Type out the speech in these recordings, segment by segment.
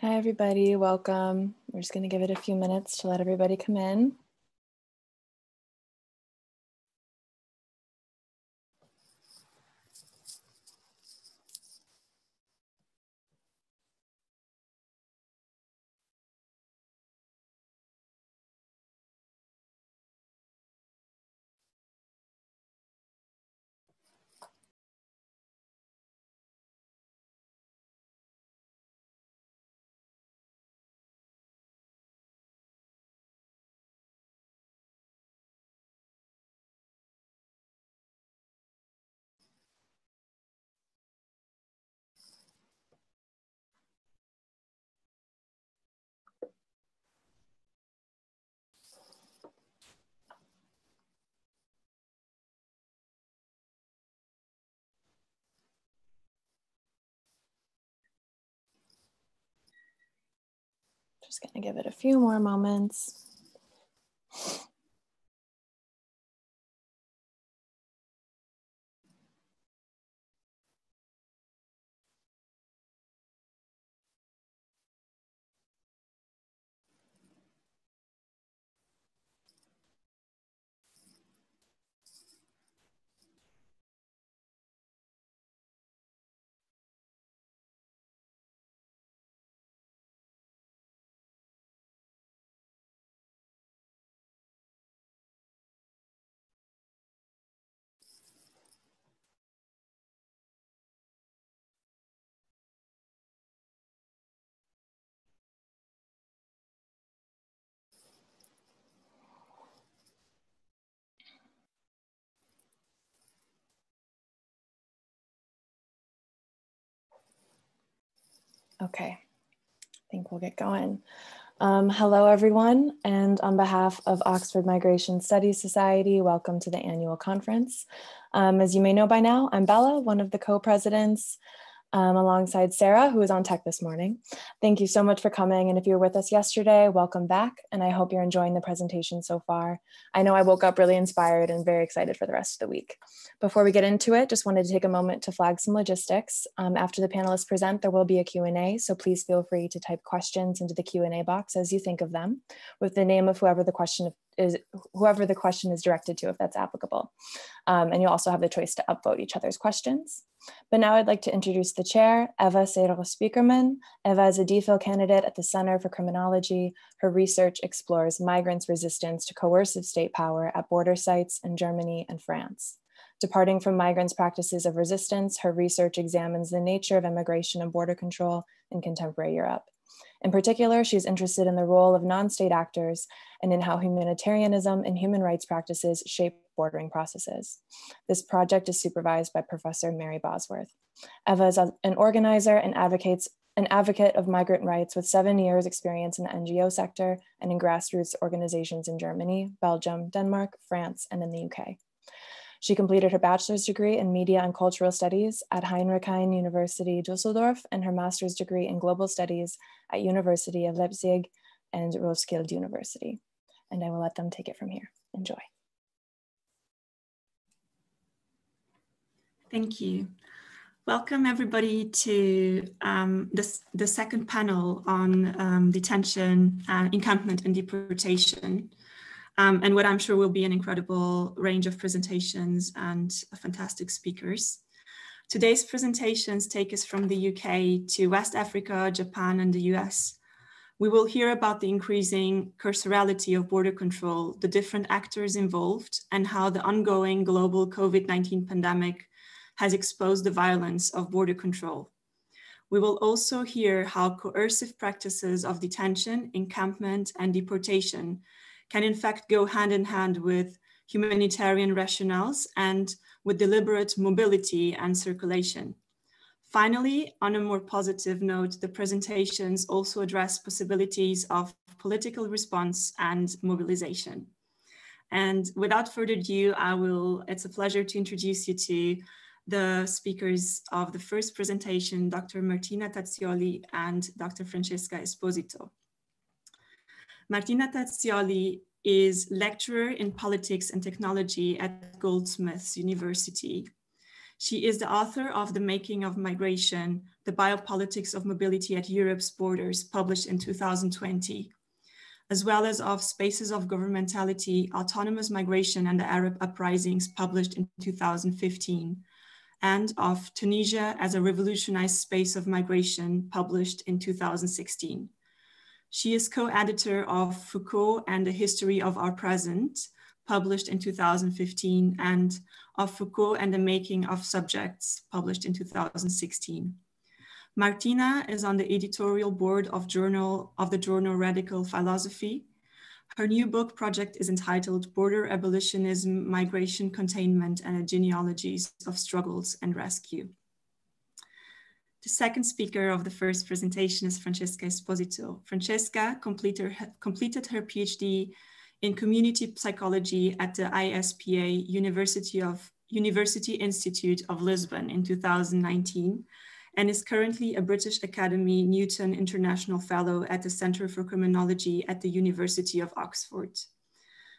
Hi, everybody. Welcome. We're just going to give it a few minutes to let everybody come in. Just going to give it a few more moments. Okay, I think we'll get going. Um, hello, everyone, and on behalf of Oxford Migration Studies Society, welcome to the annual conference. Um, as you may know by now, I'm Bella, one of the co-presidents um, alongside Sarah, who is on tech this morning. Thank you so much for coming. And if you were with us yesterday, welcome back. And I hope you're enjoying the presentation so far. I know I woke up really inspired and very excited for the rest of the week. Before we get into it, just wanted to take a moment to flag some logistics. Um, after the panelists present, there will be a Q&A, so please feel free to type questions into the Q&A box as you think of them with the name of whoever the question is whoever the question is directed to if that's applicable. Um, and you'll also have the choice to upvote each other's questions. But now I'd like to introduce the chair, Eva Sêrro-Spiekermann. Eva is a DPhil candidate at the Center for Criminology. Her research explores migrants' resistance to coercive state power at border sites in Germany and France. Departing from migrants' practices of resistance, her research examines the nature of immigration and border control in contemporary Europe. In particular, she's interested in the role of non-state actors and in how humanitarianism and human rights practices shape bordering processes. This project is supervised by Professor Mary Bosworth. Eva is an organizer and advocates an advocate of migrant rights with seven years experience in the NGO sector and in grassroots organizations in Germany, Belgium, Denmark, France, and in the UK. She completed her bachelor's degree in media and cultural studies at Heinrich Heine University Dusseldorf and her master's degree in global studies at University of Leipzig and Roskilde University. And I will let them take it from here. Enjoy. Thank you. Welcome everybody to um, this, the second panel on um, detention, uh, encampment and deportation um, and what I'm sure will be an incredible range of presentations and fantastic speakers. Today's presentations take us from the UK to West Africa, Japan, and the US. We will hear about the increasing carcerality of border control, the different actors involved, and how the ongoing global COVID-19 pandemic has exposed the violence of border control. We will also hear how coercive practices of detention, encampment, and deportation can in fact go hand in hand with humanitarian rationales and with deliberate mobility and circulation. Finally, on a more positive note, the presentations also address possibilities of political response and mobilization. And without further ado, I will, it's a pleasure to introduce you to the speakers of the first presentation, Dr. Martina Tazzioli and Dr. Francesca Esposito. Martina Tazzioli is lecturer in politics and technology at Goldsmiths University. She is the author of The Making of Migration, The Biopolitics of Mobility at Europe's Borders, published in 2020, as well as of Spaces of Governmentality, Autonomous Migration and the Arab Uprisings, published in 2015, and of Tunisia as a Revolutionized Space of Migration, published in 2016. She is co-editor of Foucault and the History of Our Present, published in 2015, and of Foucault and the Making of Subjects, published in 2016. Martina is on the editorial board of, journal, of the journal Radical Philosophy. Her new book project is entitled Border Abolitionism, Migration Containment and the Genealogies of Struggles and Rescue. The second speaker of the first presentation is Francesca Esposito. Francesca completed her, PhD in community psychology at the ISPA University of University Institute of Lisbon in 2019 and is currently a British Academy Newton International Fellow at the Center for Criminology at the University of Oxford.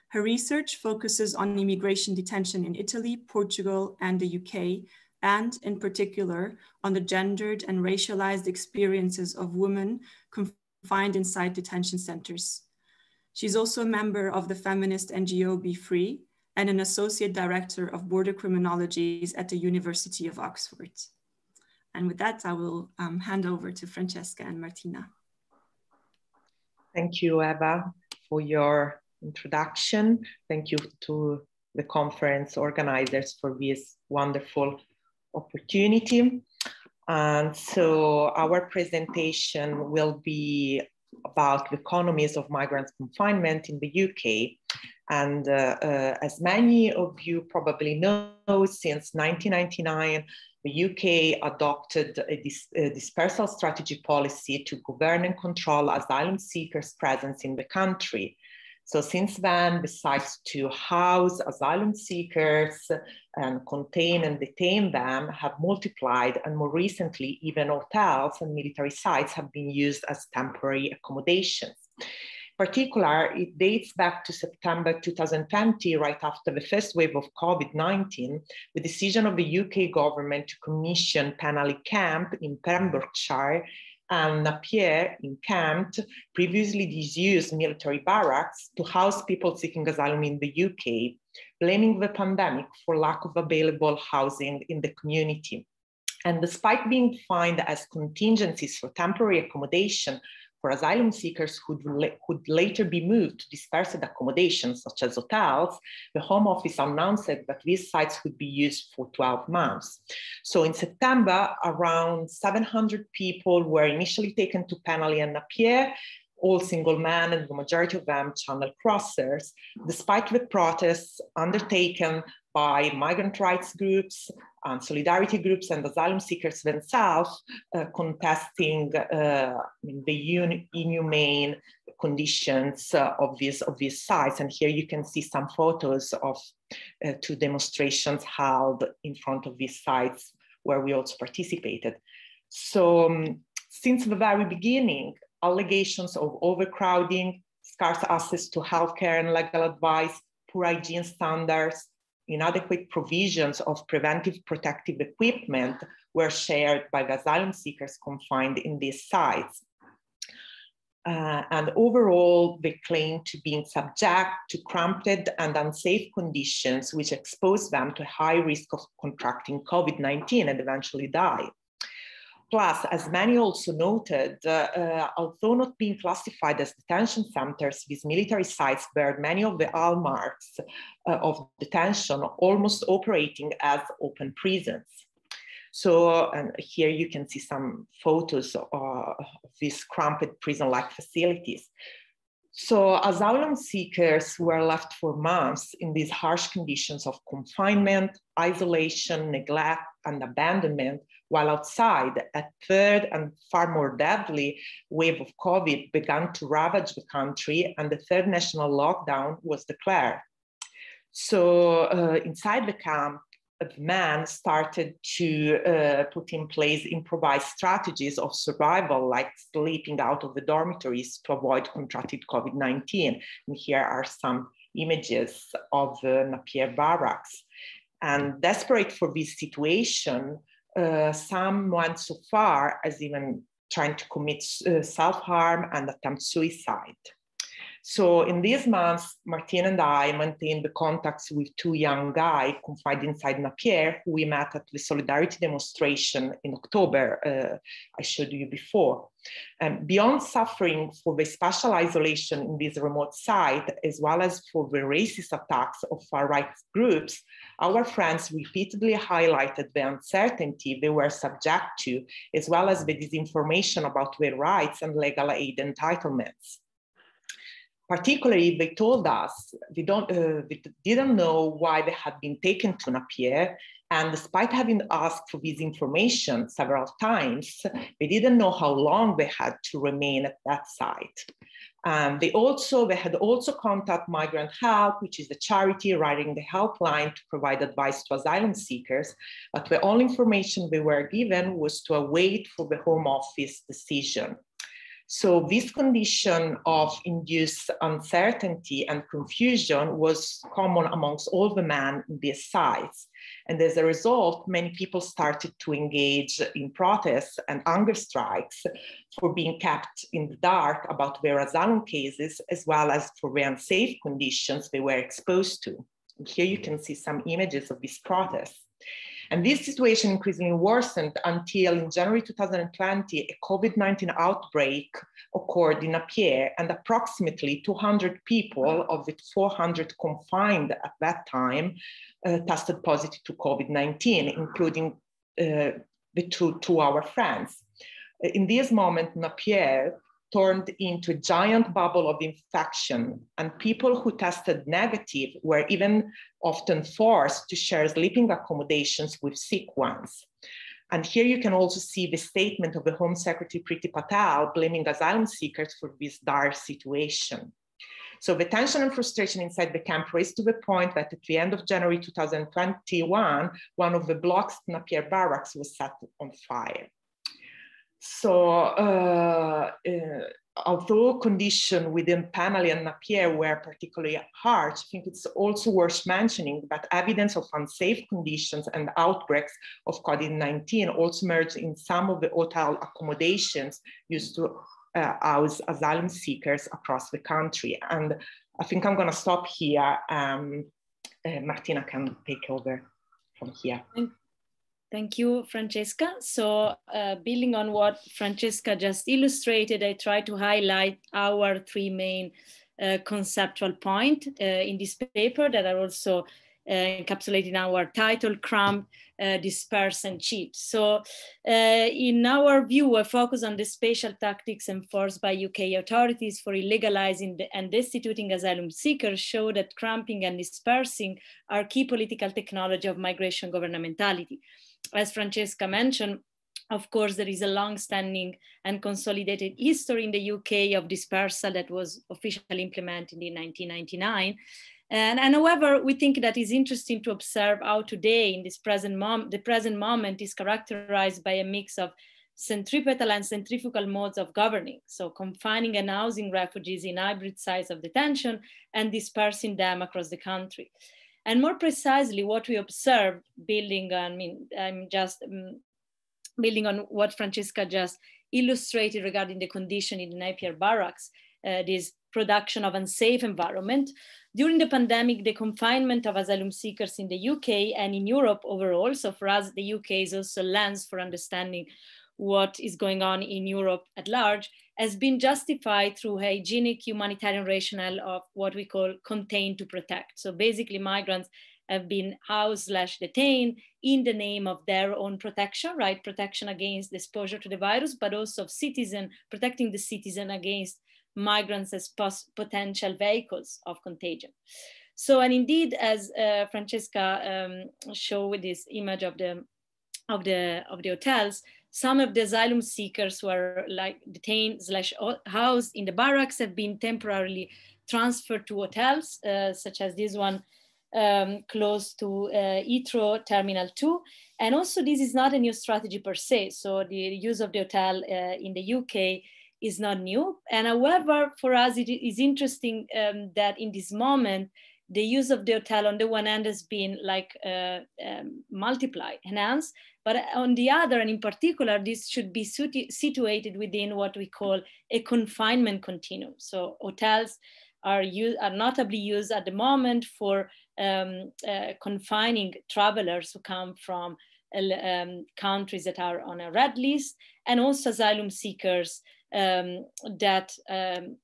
Her research focuses on immigration detention in Italy, Portugal, and the UK, and in particular on the gendered and racialized experiences of women confined inside detention centers. She's also a member of the feminist NGO Be Free and an associate director of border criminologies at the University of Oxford. And with that, I will um, hand over to Francesca and Martina. Thank you, Eva, for your introduction. Thank you to the conference organizers for this wonderful opportunity. And so our presentation will be about the economies of migrants confinement in the UK. And uh, uh, as many of you probably know, since 1999, the UK adopted a, dis a dispersal strategy policy to govern and control asylum seekers' presence in the country. So since then, besides to house asylum seekers and contain and detain them have multiplied and more recently, even hotels and military sites have been used as temporary accommodations. In particular, it dates back to September 2020, right after the first wave of COVID-19, the decision of the UK government to commission Penally Camp in Pembrokeshire and Napier encamped previously disused military barracks, to house people seeking asylum in the UK, blaming the pandemic for lack of available housing in the community. And despite being defined as contingencies for temporary accommodation, for asylum seekers who would later be moved to dispersed accommodations such as hotels, the Home Office announced that these sites would be used for 12 months. So in September, around 700 people were initially taken to Penally and Napier, all single men and the majority of them channel crossers, despite the protests undertaken by migrant rights groups, and solidarity groups and asylum seekers themselves uh, contesting uh, the inhumane conditions uh, of these of these sites. And here you can see some photos of uh, two demonstrations held in front of these sites where we also participated. So um, since the very beginning, allegations of overcrowding, scarce access to healthcare and legal advice, poor hygiene standards, inadequate provisions of preventive protective equipment were shared by the asylum seekers confined in these sites. Uh, and overall, they claim to being subject to cramped and unsafe conditions, which expose them to high risk of contracting COVID-19 and eventually die. Plus, as many also noted, uh, uh, although not being classified as detention centers, these military sites bear many of the hallmarks uh, of detention, almost operating as open prisons. So here you can see some photos uh, of these cramped prison-like facilities. So asylum seekers were left for months in these harsh conditions of confinement, isolation, neglect, and abandonment while outside, a third and far more deadly wave of COVID began to ravage the country, and the third national lockdown was declared. So, uh, inside the camp, men started to uh, put in place improvised strategies of survival, like sleeping out of the dormitories to avoid contracted COVID 19. And here are some images of the Napier barracks. And desperate for this situation, Uh, some went so far as even trying to commit uh, self-harm and attempt suicide. So in these months, Martine and I maintained the contacts with two young guys confined inside Napier, who we met at the solidarity demonstration in October, uh, I showed you before. And beyond suffering for the spatial isolation in this remote site, as well as for the racist attacks of far-right groups, our friends repeatedly highlighted the uncertainty they were subject to, as well as the disinformation about their rights and legal aid entitlements particularly they told us they don't uh, didn't know why they had been taken to Napier. And despite having asked for this information several times they didn't know how long they had to remain at that site. Um, they also they had also contacted migrant help which is the charity writing the helpline to provide advice to asylum seekers. But the only information they were given was to await for the home office decision so this condition of induced uncertainty and confusion was common amongst all the men in these sites. And as a result, many people started to engage in protests and hunger strikes for being kept in the dark about their asylum cases, as well as for the unsafe conditions they were exposed to. And here you can see some images of these protests. And this situation increasingly worsened until in January 2020, a COVID 19 outbreak occurred in Napier, and approximately 200 people of the 400 confined at that time uh, tested positive to COVID 19, including uh, the two, two our friends. In this moment, Napier turned into a giant bubble of infection, and people who tested negative were even often forced to share sleeping accommodations with sick ones. And here you can also see the statement of the Home Secretary Priti Patel blaming asylum seekers for this dire situation. So the tension and frustration inside the camp raised to the point that at the end of January 2021, one of the blocks Napier barracks was set on fire. So uh, uh, although conditions within Penally and Napier were particularly harsh, I think it's also worth mentioning that evidence of unsafe conditions and outbreaks of COVID-19 also emerged in some of the hotel accommodations used to uh, house asylum seekers across the country. And I think I'm gonna stop here. Um, uh, Martina can take over from here. Thank you, Francesca. So uh, building on what Francesca just illustrated, I try to highlight our three main uh, conceptual point uh, in this paper that are also uh, encapsulated in our title, Cramp, uh, Disperse and Cheat. So uh, in our view, a focus on the spatial tactics enforced by UK authorities for illegalizing and destituting asylum seekers show that cramping and dispersing are key political technology of migration governmentality as Francesca mentioned, of course, there is a long-standing and consolidated history in the UK of dispersal that was officially implemented in 1999. And, and however, we think that is interesting to observe how today, in this present moment, the present moment is characterized by a mix of centripetal and centrifugal modes of governing. So confining and housing refugees in hybrid sites of detention and dispersing them across the country. And more precisely, what we observed, building on, I mean, I'm just um, building on what Francesca just illustrated regarding the condition in the Napier barracks, uh, this production of unsafe environment. During the pandemic, the confinement of asylum seekers in the UK and in Europe overall, so for us, the UK is also lens for understanding what is going on in Europe at large, has been justified through a hygienic humanitarian rationale of what we call contain to protect. So basically migrants have been housed slash detained in the name of their own protection, right? Protection against exposure to the virus, but also of citizen, protecting the citizen against migrants as potential vehicles of contagion. So, and indeed, as uh, Francesca um, showed with this image of the of the of the hotels, some of the asylum seekers who are like detained slash housed in the barracks have been temporarily transferred to hotels, uh, such as this one um, close to uh, Heathrow Terminal 2. And also this is not a new strategy per se. So the use of the hotel uh, in the UK is not new. And however, for us, it is interesting um, that in this moment, the use of the hotel on the one hand has been like uh, um, multiplied, enhanced, but on the other, and in particular, this should be situated within what we call a confinement continuum. So hotels are, use, are notably used at the moment for um, uh, confining travelers who come from uh, um, countries that are on a red list and also asylum seekers um, that um,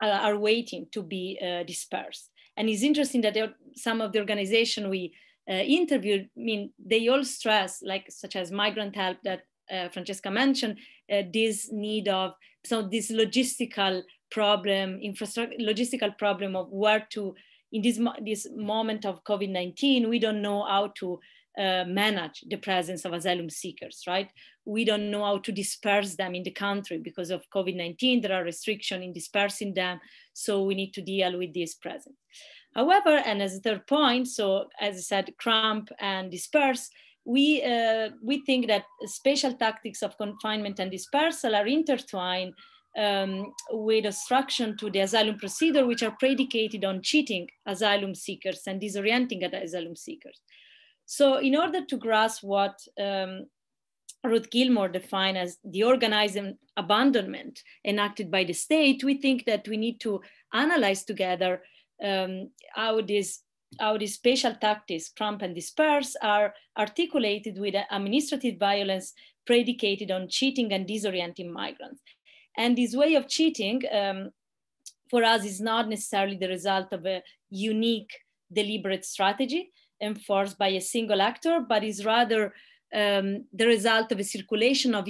are waiting to be uh, dispersed. And it's interesting that some of the organization we uh, interviewed, I mean, they all stress, like such as migrant help that uh, Francesca mentioned, uh, this need of, so this logistical problem, infrastructure, logistical problem of where to, in this, this moment of COVID-19, we don't know how to uh, manage the presence of asylum seekers, right? We don't know how to disperse them in the country because of COVID-19. There are restrictions in dispersing them. So we need to deal with this present. However, and as a third point, so as I said, cramp and disperse, we, uh, we think that spatial tactics of confinement and dispersal are intertwined um, with obstruction to the asylum procedure, which are predicated on cheating asylum seekers and disorienting asylum seekers. So in order to grasp what um, Ruth Gilmore defined as the organized abandonment enacted by the state, we think that we need to analyze together um, how these how these spatial tactics, cramp and disperse, are articulated with administrative violence predicated on cheating and disorienting migrants. And this way of cheating, um, for us, is not necessarily the result of a unique, deliberate strategy enforced by a single actor, but is rather um, the result of a circulation of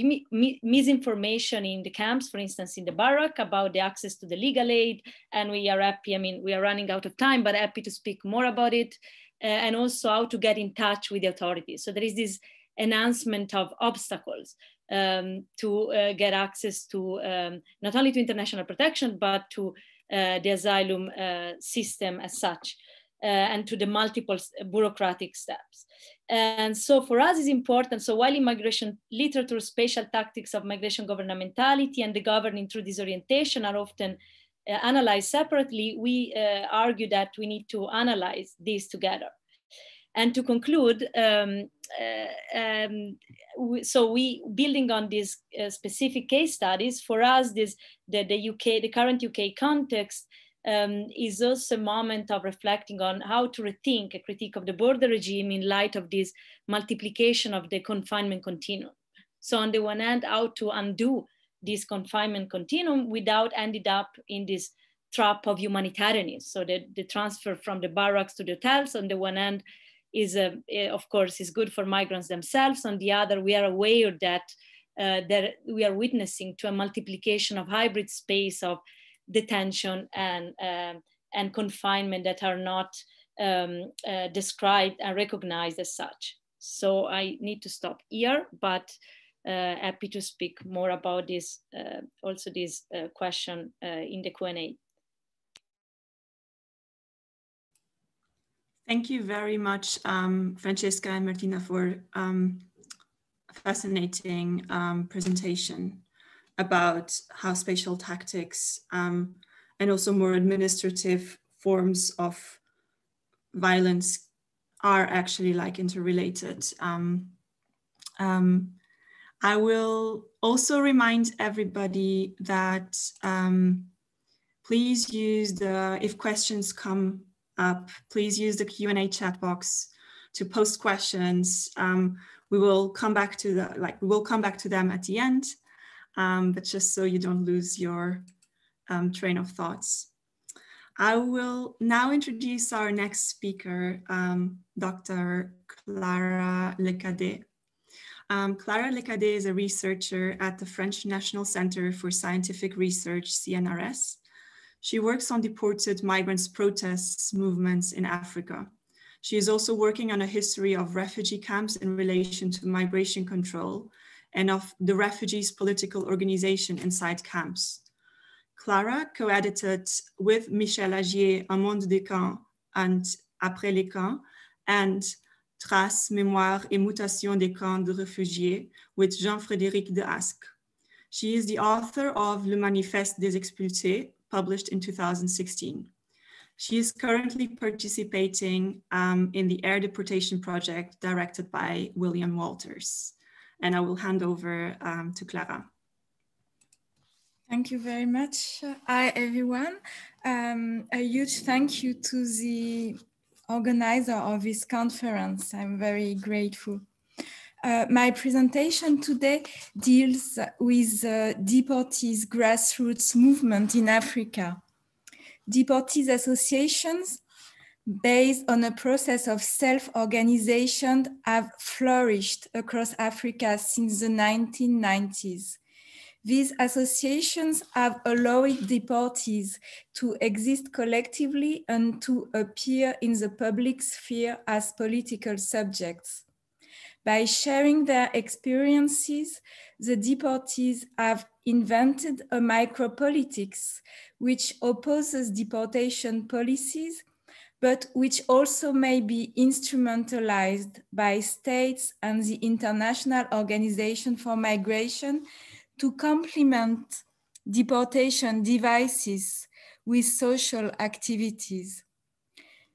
misinformation in the camps, for instance, in the barrack about the access to the legal aid. And we are happy, I mean, we are running out of time, but happy to speak more about it. Uh, and also how to get in touch with the authorities. So there is this enhancement of obstacles um, to uh, get access to um, not only to international protection, but to uh, the asylum uh, system as such. Uh, and to the multiple bureaucratic steps. And so for us is important. So while in migration literature, spatial tactics of migration governmentality and the governing through disorientation are often uh, analyzed separately, we uh, argue that we need to analyze these together. And to conclude, um, uh, um, we, so we building on these uh, specific case studies, for us, this the, the UK, the current UK context um, is also a moment of reflecting on how to rethink a critique of the border regime in light of this multiplication of the confinement continuum. So on the one hand, how to undo this confinement continuum without ending up in this trap of humanitarianism. So the, the transfer from the barracks to the hotels on the one hand is, uh, of course, is good for migrants themselves. On the other, we are aware that, uh, that we are witnessing to a multiplication of hybrid space of detention and, um, and confinement that are not um, uh, described and recognized as such. So I need to stop here, but uh, happy to speak more about this, uh, also this uh, question uh, in the Q&A. Thank you very much, um, Francesca and Martina, for um, fascinating um, presentation about how spatial tactics um, and also more administrative forms of violence are actually like interrelated. Um, um, I will also remind everybody that um, please use the, if questions come up, please use the Q&A chat box to post questions. Um, we will come back to the, like, we will come back to them at the end um, but just so you don't lose your um, train of thoughts. I will now introduce our next speaker, um, Dr. Clara Lecadet. Um, Clara Lecadet is a researcher at the French National Center for Scientific Research, CNRS. She works on deported migrants protests movements in Africa. She is also working on a history of refugee camps in relation to migration control and of the refugees' political organization inside camps. Clara co-edited with Michel Agier Un monde des camps and Après les camps and Traces, Mémoire et Mutation des camps de réfugiés with Jean-Frédéric de Hasque. She is the author of Le Manifeste des expulsés, published in 2016. She is currently participating um, in the air deportation project directed by William Walters. And I will hand over um, to Clara. Thank you very much. Hi, everyone. Um, a huge thank you to the organizer of this conference. I'm very grateful. Uh, my presentation today deals with uh, deportees grassroots movement in Africa. Deportees associations based on a process of self-organization have flourished across Africa since the 1990s. These associations have allowed deportees to exist collectively and to appear in the public sphere as political subjects. By sharing their experiences, the deportees have invented a micropolitics which opposes deportation policies, but which also may be instrumentalized by states and the International Organization for Migration to complement deportation devices with social activities.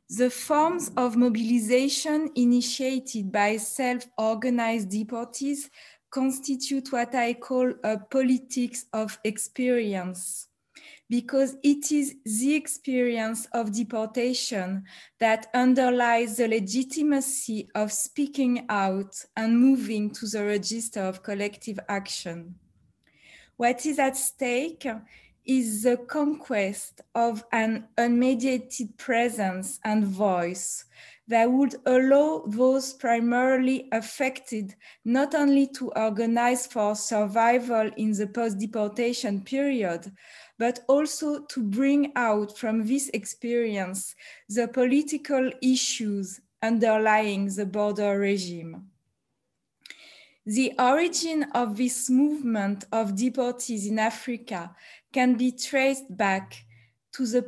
The forms of mobilization initiated by self-organized deportees constitute what I call a politics of experience, because it is the experience of deportation that underlies the legitimacy of speaking out and moving to the register of collective action. What is at stake is the conquest of an unmediated presence and voice that would allow those primarily affected not only to organize for survival in the post-deportation period, but also to bring out from this experience the political issues underlying the border regime. The origin of this movement of deportees in Africa can be traced back to the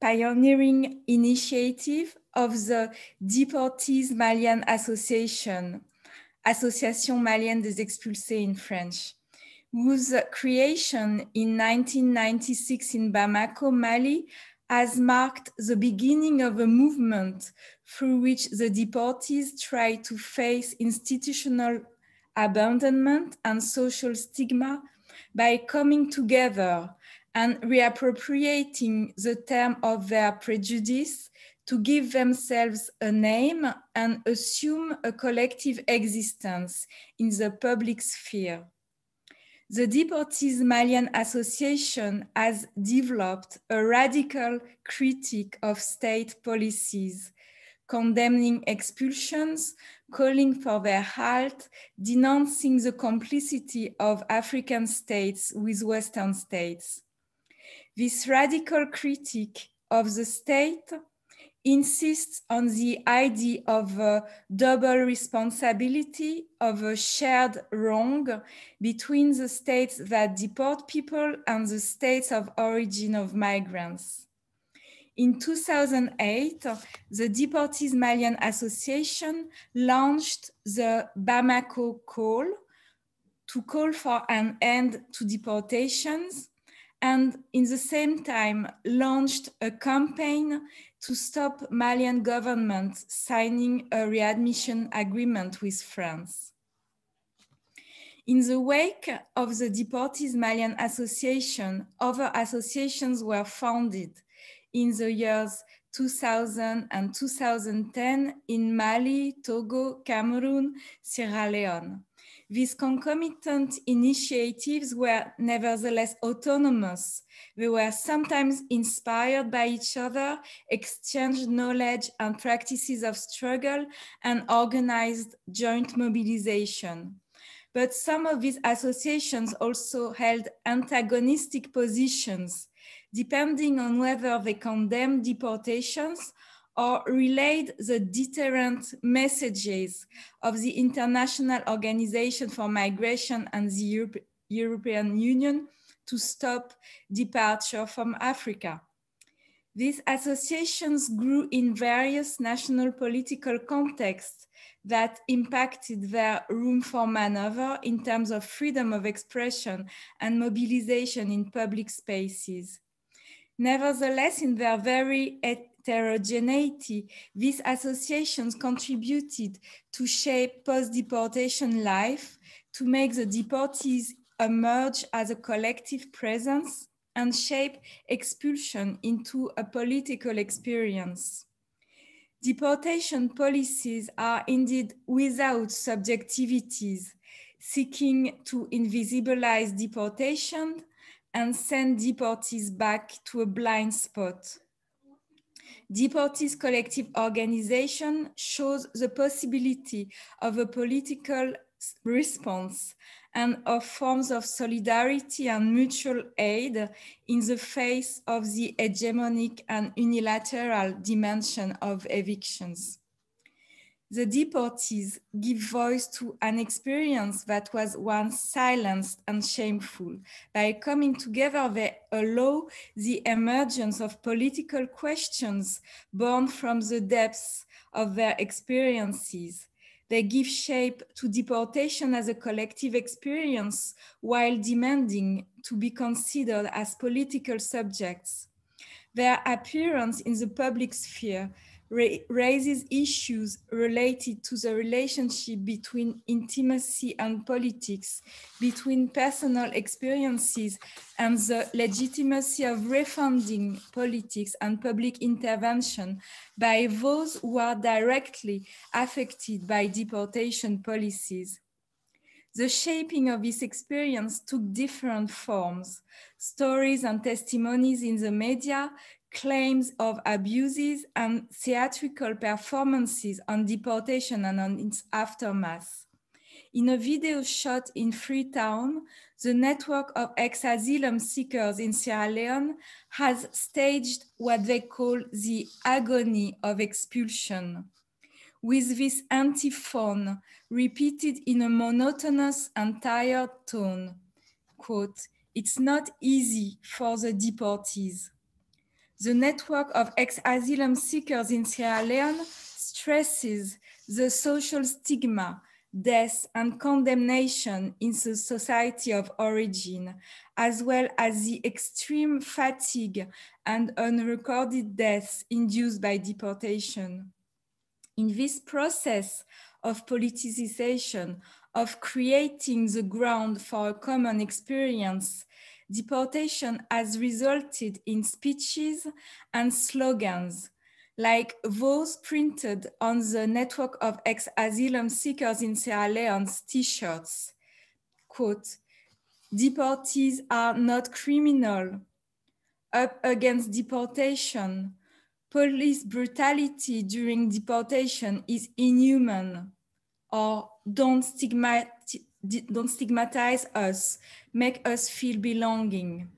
pioneering initiative of the Deportees Malian Association, Association Malienne des Expulsés in French, whose creation in 1996 in Bamako, Mali, has marked the beginning of a movement through which the deportees try to face institutional abandonment and social stigma by coming together and reappropriating the term of their prejudice to give themselves a name and assume a collective existence in the public sphere. The Deportees Malian Association has developed a radical critique of state policies condemning expulsions, calling for their halt, denouncing the complicity of African states with Western states. This radical critique of the state insists on the idea of a double responsibility of a shared wrong between the states that deport people and the states of origin of migrants. In 2008, the Deportees Malian Association launched the Bamako Call to call for an end to deportations and in the same time launched a campaign to stop Malian government signing a readmission agreement with France. In the wake of the Deportees Malian Association, other associations were founded, in the years 2000 and 2010 in Mali, Togo, Cameroon, Sierra Leone. These concomitant initiatives were nevertheless autonomous. They were sometimes inspired by each other, exchanged knowledge and practices of struggle, and organized joint mobilization. But some of these associations also held antagonistic positions depending on whether they condemned deportations or relayed the deterrent messages of the International Organization for Migration and the Europe European Union to stop departure from Africa. These associations grew in various national political contexts that impacted their room for maneuver in terms of freedom of expression and mobilization in public spaces. Nevertheless, in their very heterogeneity, these associations contributed to shape post-deportation life, to make the deportees emerge as a collective presence and shape expulsion into a political experience. Deportation policies are indeed without subjectivities, seeking to invisibilize deportation and send deportees back to a blind spot. Deportees collective organization shows the possibility of a political response and of forms of solidarity and mutual aid in the face of the hegemonic and unilateral dimension of evictions. The deportees give voice to an experience that was once silenced and shameful. By coming together, they allow the emergence of political questions born from the depths of their experiences they give shape to deportation as a collective experience while demanding to be considered as political subjects. Their appearance in the public sphere raises issues related to the relationship between intimacy and politics, between personal experiences and the legitimacy of refunding politics and public intervention by those who are directly affected by deportation policies. The shaping of this experience took different forms. Stories and testimonies in the media claims of abuses and theatrical performances on deportation and on its aftermath. In a video shot in Freetown, the network of ex-asylum seekers in Sierra Leone has staged what they call the agony of expulsion. With this antiphon repeated in a monotonous and tired tone, quote, it's not easy for the deportees the network of ex-asylum seekers in Sierra Leone stresses the social stigma, death, and condemnation in the society of origin, as well as the extreme fatigue and unrecorded deaths induced by deportation. In this process of politicization, of creating the ground for a common experience, deportation has resulted in speeches and slogans like those printed on the network of ex-asylum seekers in Sierra Leone's t-shirts. Quote, deportees are not criminal. Up against deportation, police brutality during deportation is inhuman. Or don't stigmatize don't stigmatize us, make us feel belonging.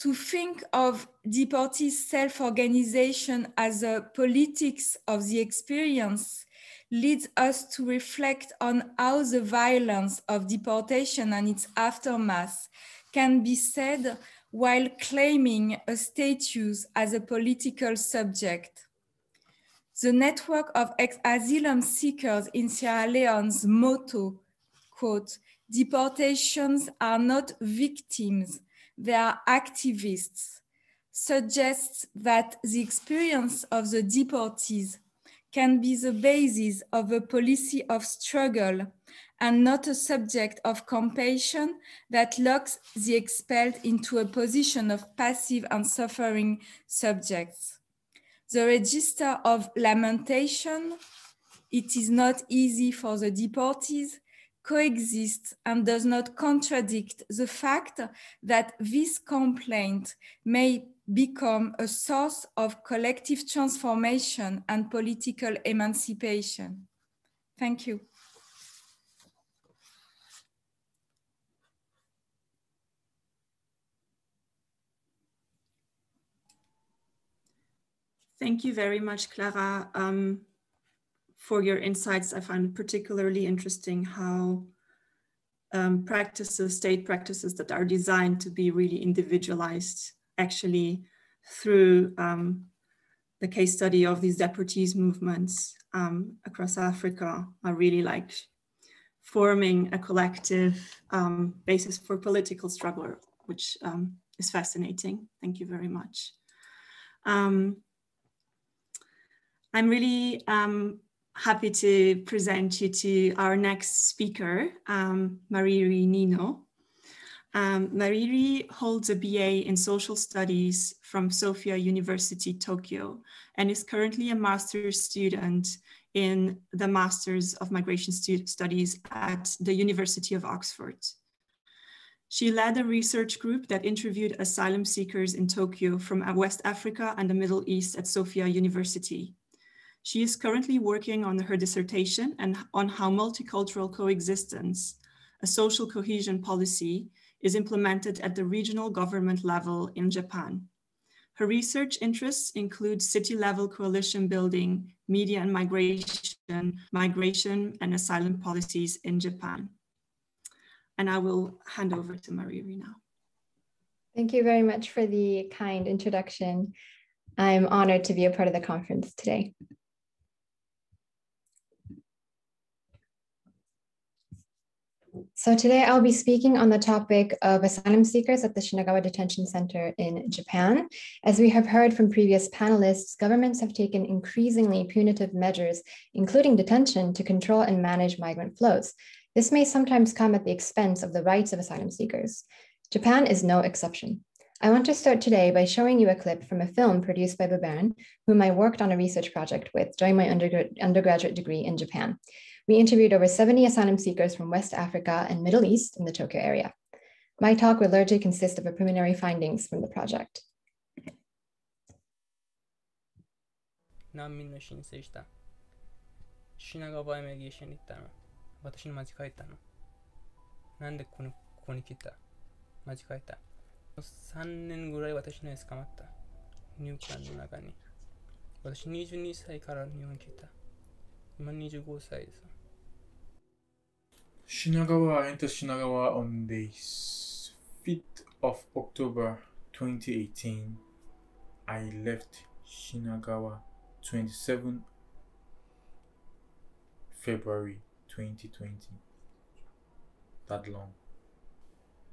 To think of deportees self-organization as a politics of the experience leads us to reflect on how the violence of deportation and its aftermath can be said while claiming a status as a political subject. The network of ex-asylum seekers in Sierra Leone's motto, quote, deportations are not victims, they are activists, suggests that the experience of the deportees can be the basis of a policy of struggle and not a subject of compassion that locks the expelled into a position of passive and suffering subjects the register of lamentation, it is not easy for the deportees, coexists and does not contradict the fact that this complaint may become a source of collective transformation and political emancipation. Thank you. Thank you very much, Clara, um, for your insights. I find particularly interesting how um, practices, state practices that are designed to be really individualized, actually through um, the case study of these deportees movements um, across Africa are really like forming a collective um, basis for political struggle, which um, is fascinating. Thank you very much. I'm really um, happy to present you to our next speaker, um, Mariri Niino. Um, Mariri holds a BA in Social Studies from Sophia University, Tokyo, and is currently a master's student in the Masters of Migration Studies at the University of Oxford. She led a research group that interviewed asylum seekers in Tokyo from West Africa and the Middle East at Sophia University. She is currently working on her dissertation and on how multicultural coexistence, a social cohesion policy, is implemented at the regional government level in Japan. Her research interests include city-level coalition building, media and migration, migration and asylum policies in Japan. And I will hand over to Mariri now. Thank you very much for the kind introduction. I'm honored to be a part of the conference today. So today I'll be speaking on the topic of asylum seekers at the Shinagawa Detention Center in Japan. As we have heard from previous panelists, governments have taken increasingly punitive measures, including detention, to control and manage migrant flows. This may sometimes come at the expense of the rights of asylum seekers. Japan is no exception. I want to start today by showing you a clip from a film produced by Beberin, whom I worked on a research project with during my undergraduate degree in Japan. We interviewed over 70 asylum seekers from West Africa and Middle East in the Tokyo area. My talk will largely consist of preliminary findings from the project. 難民の申請した。品川エメギーションに行ったの。私の間違えたの。なんでここにここに来た間違えた。3年ぐらい私の捕まった。入管の中に。私22歳から日本に来た。今25歳です。 Shinagawa entered Shinagawa on the 5th of October 2018. I left Shinagawa 27 February 2020. That long.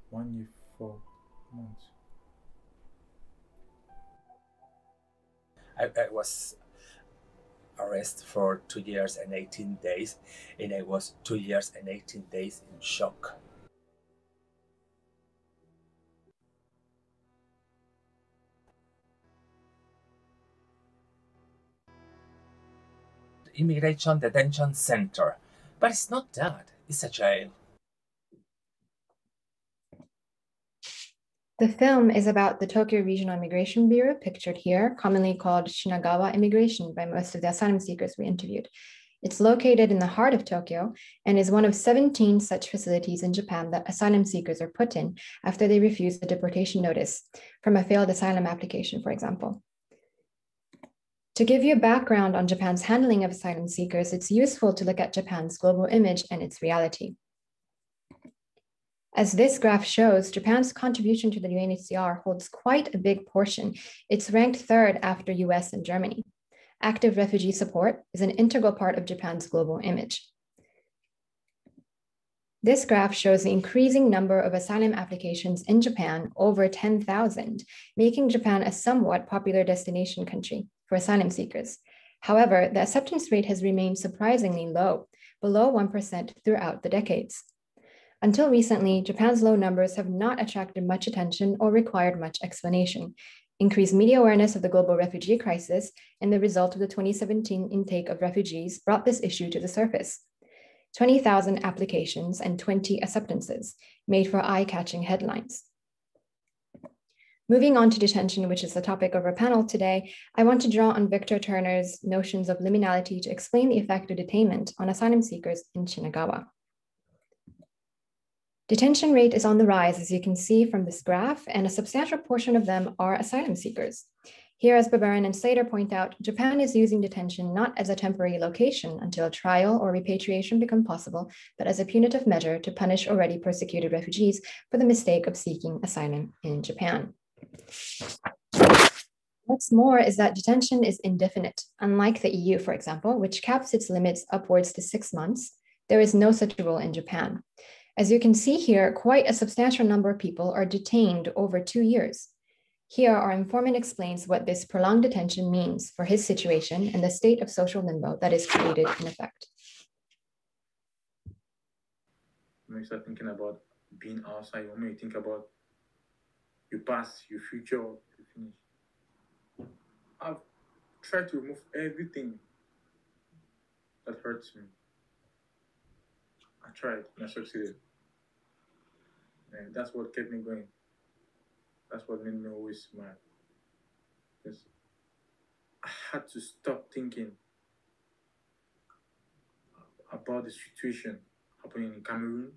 One year, four months. I, I was arrest for two years and 18 days, and I was two years and 18 days in shock. Immigration Detention Center, but it's not that, it's a jail. The film is about the Tokyo Regional Immigration Bureau, pictured here, commonly called Shinagawa Immigration by most of the asylum seekers we interviewed. It's located in the heart of Tokyo and is one of 17 such facilities in Japan that asylum seekers are put in after they refuse the deportation notice from a failed asylum application, for example. To give you a background on Japan's handling of asylum seekers, it's useful to look at Japan's global image and its reality. As this graph shows, Japan's contribution to the UNHCR holds quite a big portion. It's ranked third after US and Germany. Active refugee support is an integral part of Japan's global image. This graph shows the increasing number of asylum applications in Japan, over 10,000, making Japan a somewhat popular destination country for asylum seekers. However, the acceptance rate has remained surprisingly low, below 1% throughout the decades. Until recently, Japan's low numbers have not attracted much attention or required much explanation. Increased media awareness of the global refugee crisis and the result of the 2017 intake of refugees brought this issue to the surface. 20,000 applications and 20 acceptances made for eye-catching headlines. Moving on to detention, which is the topic of our panel today, I want to draw on Victor Turner's notions of liminality to explain the effect of detainment on asylum seekers in Shinagawa. Detention rate is on the rise, as you can see from this graph, and a substantial portion of them are asylum seekers. Here, as Beberin and Slater point out, Japan is using detention not as a temporary location until trial or repatriation become possible, but as a punitive measure to punish already persecuted refugees for the mistake of seeking asylum in Japan. What's more is that detention is indefinite, unlike the EU, for example, which caps its limits upwards to six months. There is no such rule in Japan. As you can see here, quite a substantial number of people are detained over two years. Here, our informant explains what this prolonged detention means for his situation and the state of social limbo that is created in effect. When you start thinking about being outside, when you think about your past, your future, finish. I've tried to remove everything that hurts me. I tried and I succeeded. And that's what kept me going. That's what made me always smile. Because I had to stop thinking about the situation happening in Cameroon,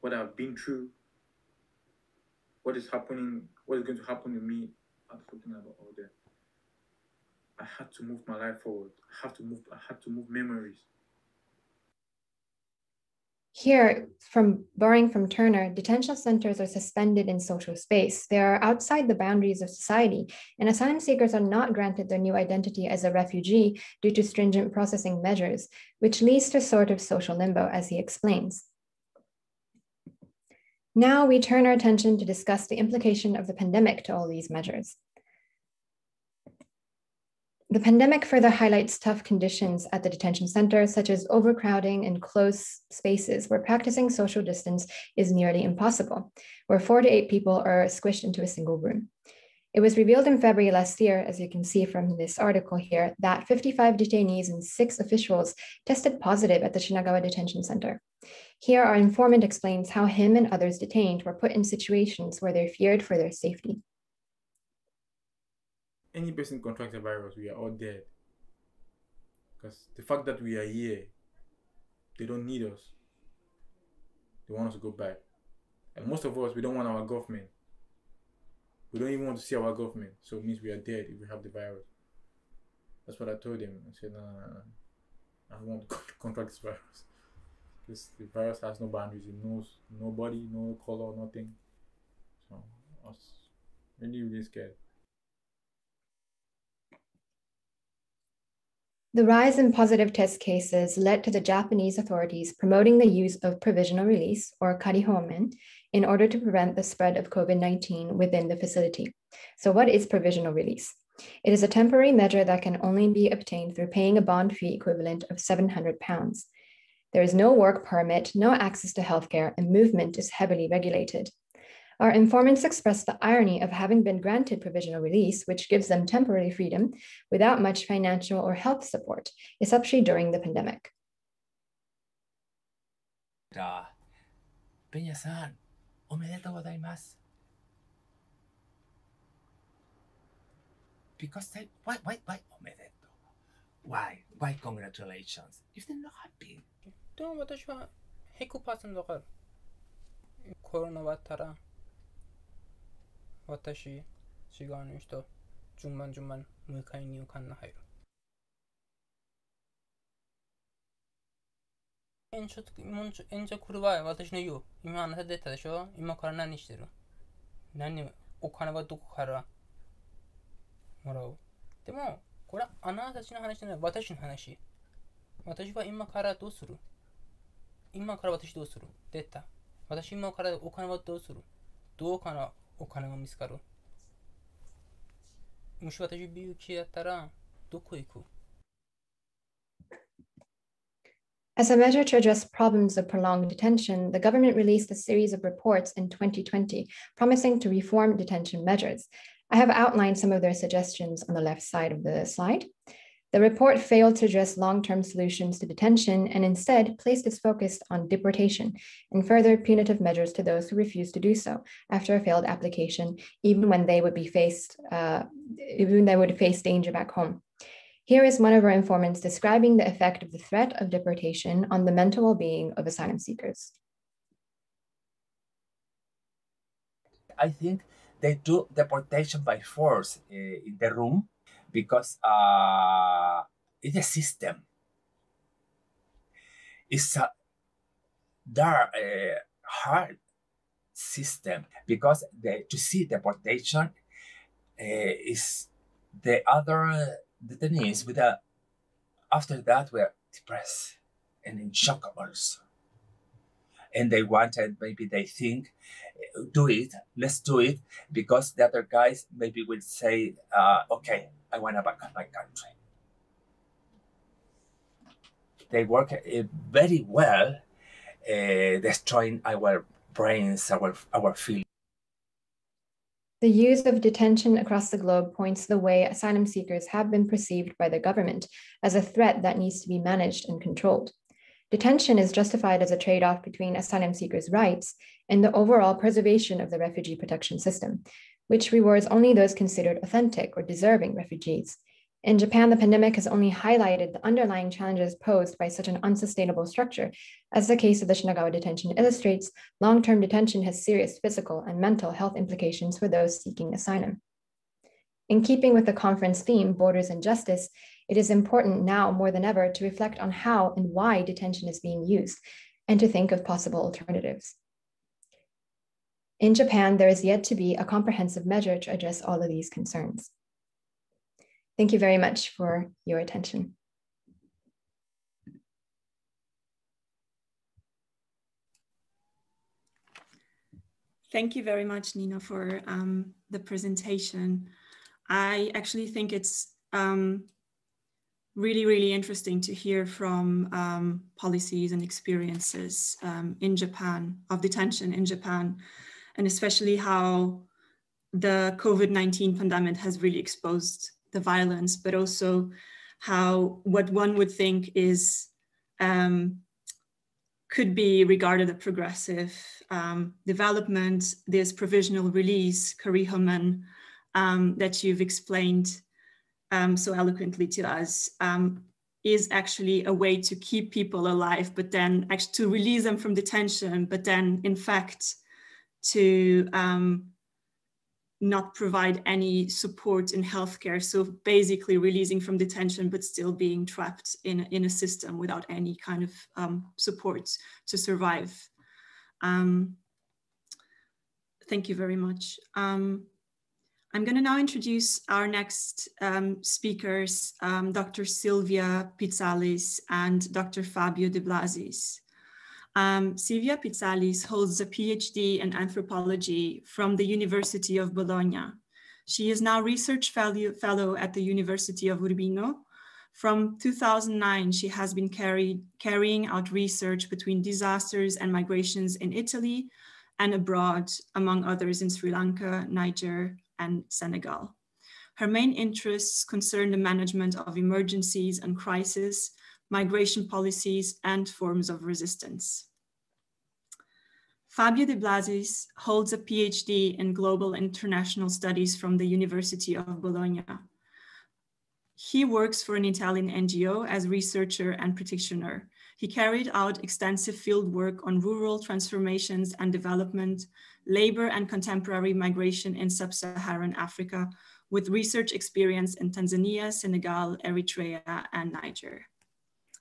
what I've been through, what is happening, what is going to happen to me. I'm thinking about all that. I had to move my life forward. I have to move. I had to move memories. Here, from borrowing from Turner, detention centers are suspended in social space. They are outside the boundaries of society, and asylum seekers are not granted their new identity as a refugee due to stringent processing measures, which leads to sort of social limbo, as he explains. Now we turn our attention to discuss the implication of the pandemic to all these measures. The pandemic further highlights tough conditions at the detention center, such as overcrowding and close spaces where practicing social distance is nearly impossible, where four to eight people are squished into a single room. It was revealed in February last year, as you can see from this article here, that 55 detainees and six officials tested positive at the Shinagawa Detention Center. Here, our informant explains how him and others detained were put in situations where they feared for their safety any person contracts a virus, we are all dead. Because the fact that we are here, they don't need us. They want us to go back. And most of us, we don't want our government. We don't even want to see our government. So it means we are dead if we have the virus. That's what I told him. I said, no, no, no. I don't want to contract this virus. This the virus has no boundaries. It knows nobody, no color, nothing. So I was really, really scared. The rise in positive test cases led to the Japanese authorities promoting the use of provisional release, or karihomen, in order to prevent the spread of COVID 19 within the facility. So, what is provisional release? It is a temporary measure that can only be obtained through paying a bond fee equivalent of 700 pounds. There is no work permit, no access to healthcare, and movement is heavily regulated. Our informants expressed the irony of having been granted provisional release, which gives them temporary freedom without much financial or health support, especially during the pandemic. Peña-san, gozaimasu. Because they, why, why, why omedeto? Why, why congratulations? If they're not happy. でも私は100%わかる。コロナ終わったら 私、違う人、順番順番、迎えにかんな入る。演者、演者来る場合、私の言う。今あなた出たでしょ？今から何してる？何、お金はどこから？もらう。でも、これはあなたたちの話じゃない、私の話。私は今からどうする？今から私どうする？出た。私今からお金はどうする？どうかな？As a measure to address problems of prolonged detention, the government released a series of reports in 2020 promising to reform detention measures. I have outlined some of their suggestions on the left side of the slide. The report failed to address long-term solutions to detention and instead placed its focus on deportation and further punitive measures to those who refuse to do so after a failed application, even when they would be faced, uh, even they would face danger back home. Here is one of our informants describing the effect of the threat of deportation on the mental well-being of asylum seekers. I think they do deportation by force uh, in the room because uh, it's a system. It's a dark, uh, hard system because the, to see deportation uh, is the other detainees with a, after that were depressed and in shock also. and they wanted, maybe they think, do it, let's do it, because the other guys maybe will say, uh, okay, I want to back my country. They work uh, very well, uh, destroying our brains, our, our feelings. The use of detention across the globe points the way asylum seekers have been perceived by the government as a threat that needs to be managed and controlled. Detention is justified as a trade off between asylum seekers' rights and the overall preservation of the refugee protection system, which rewards only those considered authentic or deserving refugees. In Japan, the pandemic has only highlighted the underlying challenges posed by such an unsustainable structure. As the case of the Shinagawa detention illustrates, long term detention has serious physical and mental health implications for those seeking asylum. In keeping with the conference theme, Borders and Justice, it is important now more than ever to reflect on how and why detention is being used and to think of possible alternatives. In Japan, there is yet to be a comprehensive measure to address all of these concerns. Thank you very much for your attention. Thank you very much, Niino, for um, the presentation. I actually think it's um, really, really interesting to hear from um, policies and experiences um, in Japan, of detention in Japan, and especially how the COVID-19 pandemic has really exposed the violence, but also how what one would think is um, could be regarded a progressive um, development, this provisional release, Karihomen, um, that you've explained um, so eloquently to us um, is actually a way to keep people alive, but then actually to release them from detention, but then in fact to um, not provide any support in healthcare. So basically releasing from detention, but still being trapped in, in a system without any kind of um, support to survive. Um, thank you very much. Um, I'm going to now introduce our next um, speakers, um, Dr. Silvia Pitzalis and Dr. Fabio De Blasis. Um, Silvia Pitzalis holds a PhD in anthropology from the University of Bologna. She is now research fellow, at the University of Urbino. From 2009, she has been carried, carrying out research between disasters and migrations in Italy and abroad, among others in Sri Lanka, Niger, and Senegal. Her main interests concern the management of emergencies and crises, migration policies, and forms of resistance. Fabio De Blasis holds a PhD in Global International Studies from the University of Bologna. He works for an Italian NGO as researcher and practitioner. He carried out extensive field work on rural transformations and development, labor and contemporary migration in sub-Saharan Africa with research experience in Tanzania, Senegal, Eritrea, and Niger.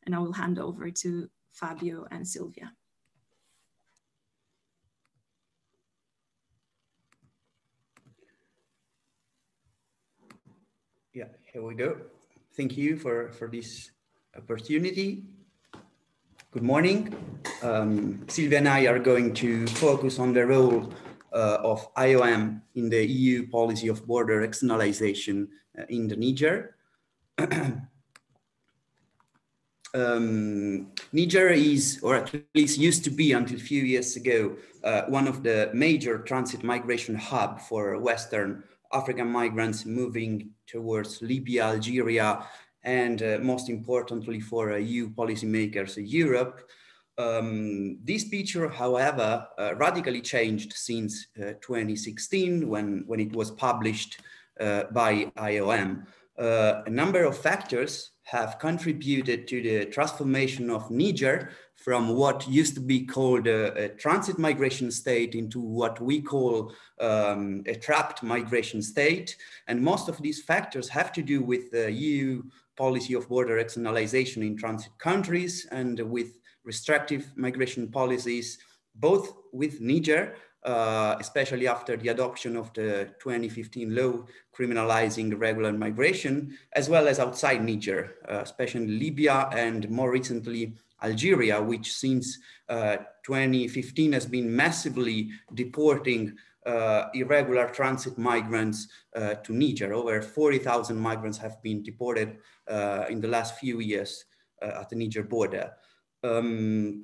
And I will hand over to Fabio and Silvia. Yeah, here we go. Thank you for, for this opportunity. Good morning. Um, Silvia and I are going to focus on the role uh, of IOM in the EU policy of border externalization uh, in the Niger. um, Niger is, or at least used to be until a few years ago, uh, one of the major transit migration hub for Western African migrants moving towards Libya, Algeria, and uh, most importantly for uh, EU policymakers in Europe. Um, this picture, however, uh, radically changed since uh, 2016 when, when it was published uh, by IOM. A number of factors have contributed to the transformation of Niger from what used to be called a, a transit migration state into what we call um, a trapped migration state. And most of these factors have to do with the EU policy of border externalization in transit countries and with restrictive migration policies, both with Niger, uh, especially after the adoption of the 2015 law criminalizing regular migration, as well as outside Niger, uh, especially Libya and more recently Algeria, which since uh, 2015 has been massively deporting uh, irregular transit migrants uh, to Niger. Over 40,000 migrants have been deported uh, in the last few years uh, at the Niger border. Um,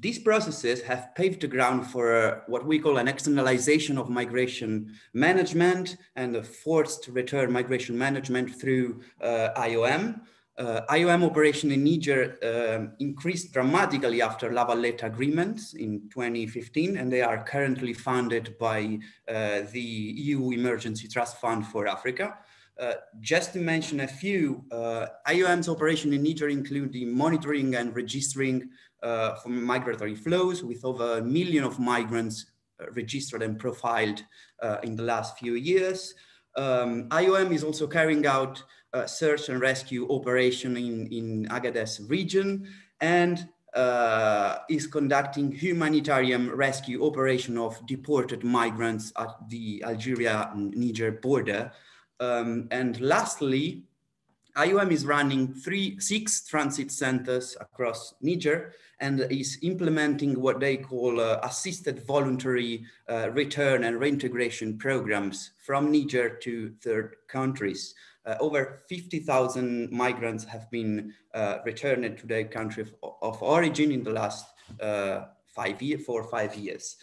these processes have paved the ground for uh, what we call an externalization of migration management and a forced return migration management through uh, IOM. Uh, IOM operation in Niger um, increased dramatically after La Valletta agreements in 2015, and they are currently funded by uh, the EU Emergency Trust Fund for Africa. Uh, just to mention a few, uh, IOM's operation in Niger include the monitoring and registering uh, for migratory flows with over a million of migrants uh, registered and profiled uh, in the last few years. Um, IOM is also carrying out search and rescue operation in, in Agadez region and uh, is conducting humanitarian rescue operation of deported migrants at the Algeria-Niger border. Um, and lastly, IOM is running three, six transit centers across Niger and is implementing what they call uh, assisted voluntary uh, return and reintegration programs from Niger to third countries. Uh, over 50,000 migrants have been uh, returned to their country of, of, origin in the last uh, five year, four or five years.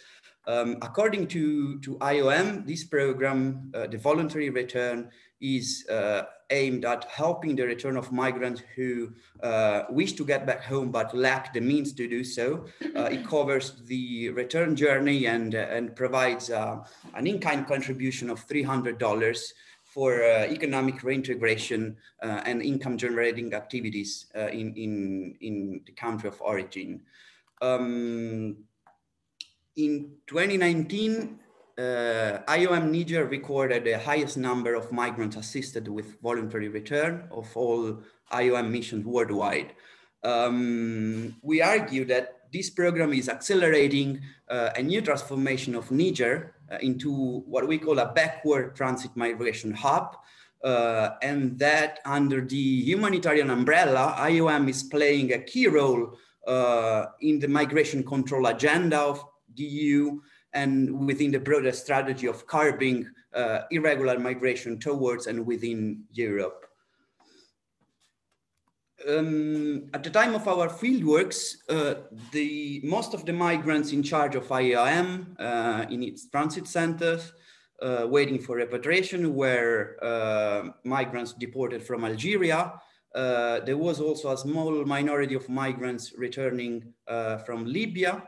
Um, according to, to IOM, this program, uh, the voluntary return, is uh, aimed at helping the return of migrants who uh, wish to get back home but lack the means to do so. Uh, it covers the return journey and, uh, and provides uh, an in-kind contribution of $300 for uh, economic reintegration and income generating activities in, in, in the country of origin. Um, in 2019, uh, IOM Niger recorded the highest number of migrants assisted with voluntary return of all IOM missions worldwide. Um, we argue that this program is accelerating uh, a new transformation of Niger uh, into what we call a backward transit migration hub. Uh, and that under the humanitarian umbrella, IOM is playing a key role uh, in the migration control agenda of the EU and within the broader strategy of curbing uh, irregular migration towards and within Europe. Um, at the time of our fieldworks, uh, the, most of the migrants in charge of IOM uh, in its transit centers uh, waiting for repatriation were uh, migrants deported from Algeria. Uh, there was also a small minority of migrants returning from Libya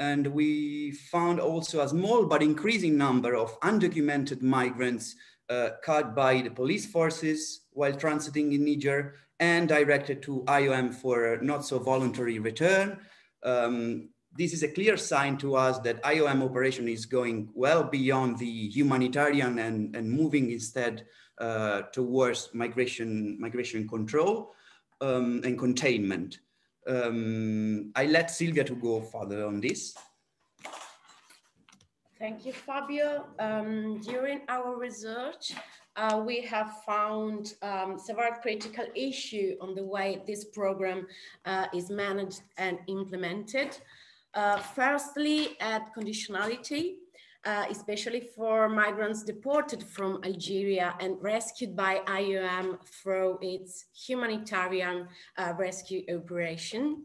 and we found also a small but increasing number of undocumented migrants uh, caught by the police forces while transiting in Niger and directed to IOM for not so voluntary return. Um, this is a clear sign to us that IOM operation is going well beyond the humanitarian and, and moving instead uh, towards migration, migration control um, and containment. Um, I let Silvia to go further on this. Thank you, Fabio. Um, during our research, uh, we have found um, several critical issues on the way this program uh, is managed and implemented. Uh, firstly, at conditionality, uh, especially for migrants deported from Algeria and rescued by IOM through its humanitarian uh, rescue operation.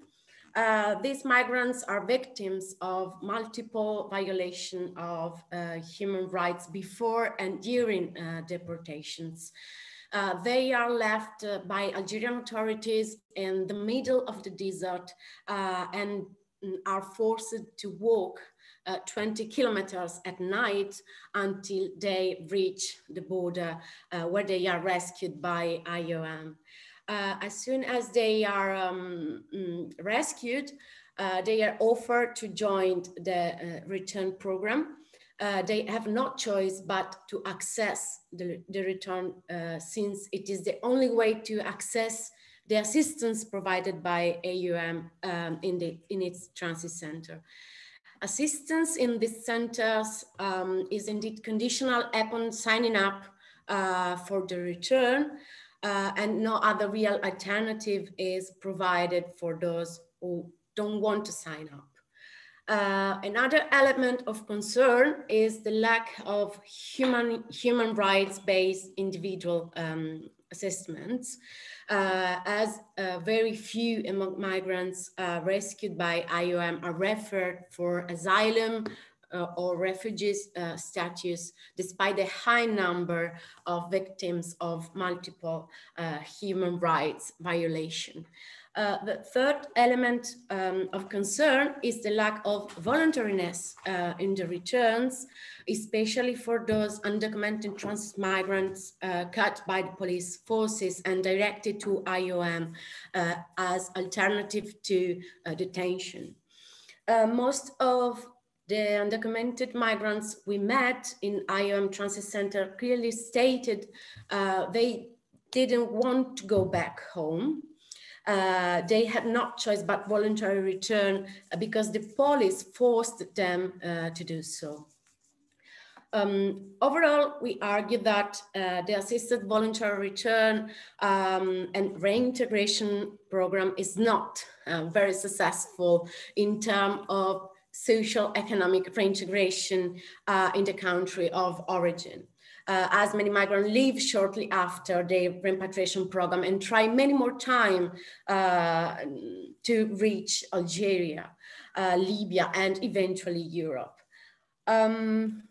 Uh, these migrants are victims of multiple violation of uh, human rights before and during uh, deportations. Uh, they are left by Algerian authorities in the middle of the desert and are forced to walk uh, 20 kilometers at night until they reach the border uh, where they are rescued by IOM. Uh, as soon as they are um, mm, rescued, uh, they are offered to join the uh, return program. Uh, they have no choice but to access the, the return since it is the only way to access the assistance provided by IOM um, in, the, in its transit center. Assistance in these centers um, is indeed conditional upon signing up uh, for the return. uh, and no other real alternative is provided for those who don't want to sign up. Uh, another element of concern is the lack of human, human rights-based individual um, assessments, uh, as uh, very few among migrants uh, rescued by IOM are referred for asylum uh, or refugees uh, status, despite the high number of victims of multiple human rights violation. Uh, the third element um, of concern is the lack of voluntariness uh, in the returns, especially for those undocumented trans migrants uh, cut by the police forces and directed to IOM uh, as alternative to uh, detention. most of the undocumented migrants we met in IOM Transit Center clearly stated they didn't want to go back home uh, they had no choice but voluntary return uh, because the police forced them uh, to do so. Um, overall, we argue that uh, the assisted voluntary return um, and reintegration program is not uh, very successful in terms of social economic reintegration uh, in the country of origin uh, as many migrants leave shortly after the repatriation program and try many more time uh, to reach Algeria, uh, Libya, and eventually Europe. Um,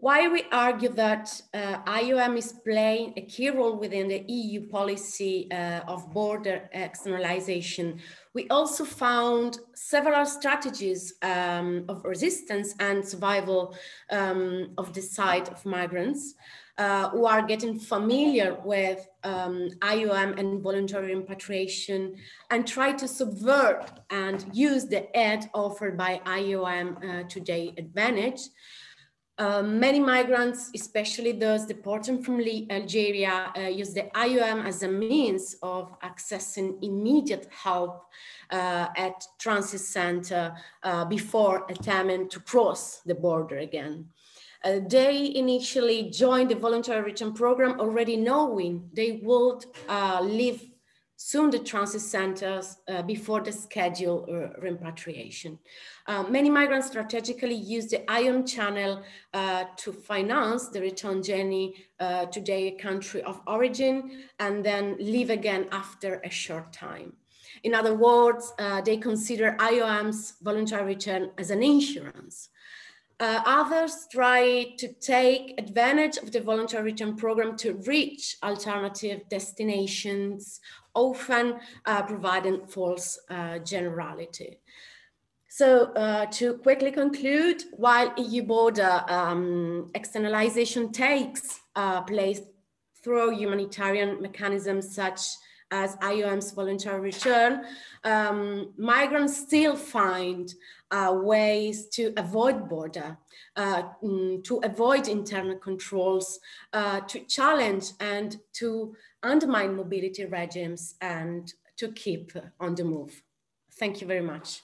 why we argue that uh, IOM is playing a key role within the EU policy uh, of border externalization, we also found several strategies um, of resistance and survival um, of the side of migrants uh, who are getting familiar with um, IOM and voluntary repatriation and try to subvert and use the aid offered by IOM uh, to their advantage. Um, many migrants, especially those deported from Algeria, uh, use the IOM as a means of accessing immediate help uh, at transit center uh, before attempting to cross the border again. Uh, they initially joined the voluntary return program already knowing they would uh, leave soon the transit centers uh, before the scheduled uh, repatriation. Uh, many migrants strategically use the IOM channel uh, to finance the return journey uh, to their country of origin and then leave again after a short time. In other words, uh, they consider IOM's voluntary return as an insurance. Uh, others try to take advantage of the voluntary return program to reach alternative destinations, often uh, providing false uh, generality. So uh, to quickly conclude, while EU border um, externalization takes uh, place through humanitarian mechanisms such as IOM's voluntary return, um, migrants still find uh, ways to avoid border, uh, mm, to avoid internal controls, uh, to challenge and to undermine mobility regimes and to keep on the move. Thank you very much.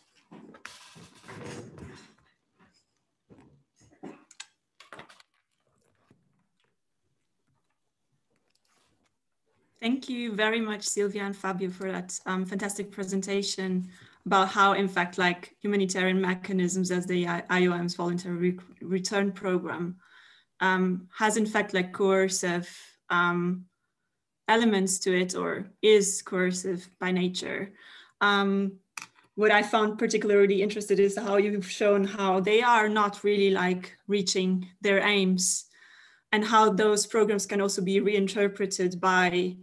Thank you very much, Silvia and Fabio, for that um, fantastic presentation about how, in fact, like humanitarian mechanisms as the IOM's voluntary re return program um, has, in fact, like coercive um, elements to it or is coercive by nature. Um, what I found particularly interested is how you've shown how they are not really like reaching their aims and how those programs can also be reinterpreted by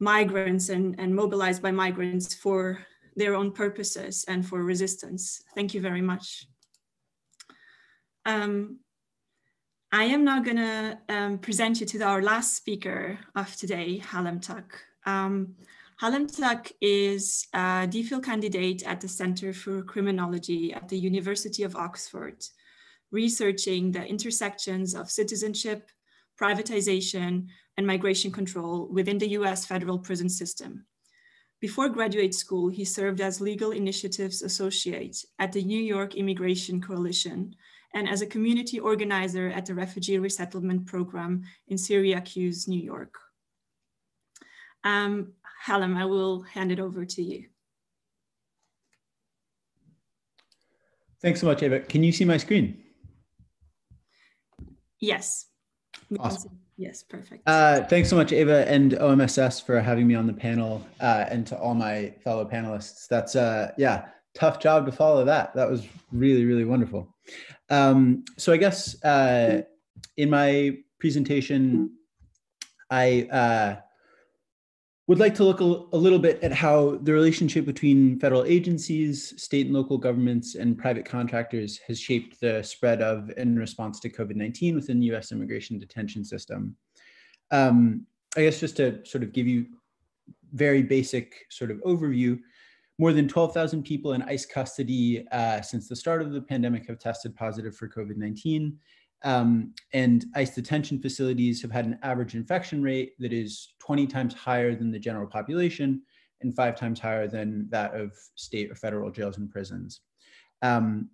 migrants and, and mobilized by migrants for their own purposes and for resistance. Thank you very much. Um, I am now going to um, present you to our last speaker of today, Hallam Tuck. Um, Hallam Tuck is a DPhil candidate at the Center for Criminology at the University of Oxford, researching the intersections of citizenship, privatization, and migration control within the US federal prison system. Before graduate school, he served as Legal Initiatives Associate at the New York Immigration Coalition and as a community organizer at the Refugee Resettlement Program in Syracuse, New York. Um, Hallam, I will hand it over to you. Thanks so much, Eva. Can you see my screen? Yes. Awesome. Yes, perfect. Uh, thanks so much, Ava and OMSS for having me on the panel uh, and to all my fellow panelists. That's, uh, yeah, tough job to follow that. That was really, really wonderful. Um, so I guess uh, in my presentation, I uh, would like to look a, little bit at how the relationship between federal agencies, state and local governments, and private contractors has shaped the spread of and response to COVID-19 within the US immigration detention system. Um, I guess just to sort of give you very basic sort of overview, more than 12,000 people in ICE custody uh, since the start of the pandemic have tested positive for COVID-19. Um, and ICE detention facilities have had an average infection rate that is 20 times higher than the general population and five times higher than that of state or federal jails and prisons. Um,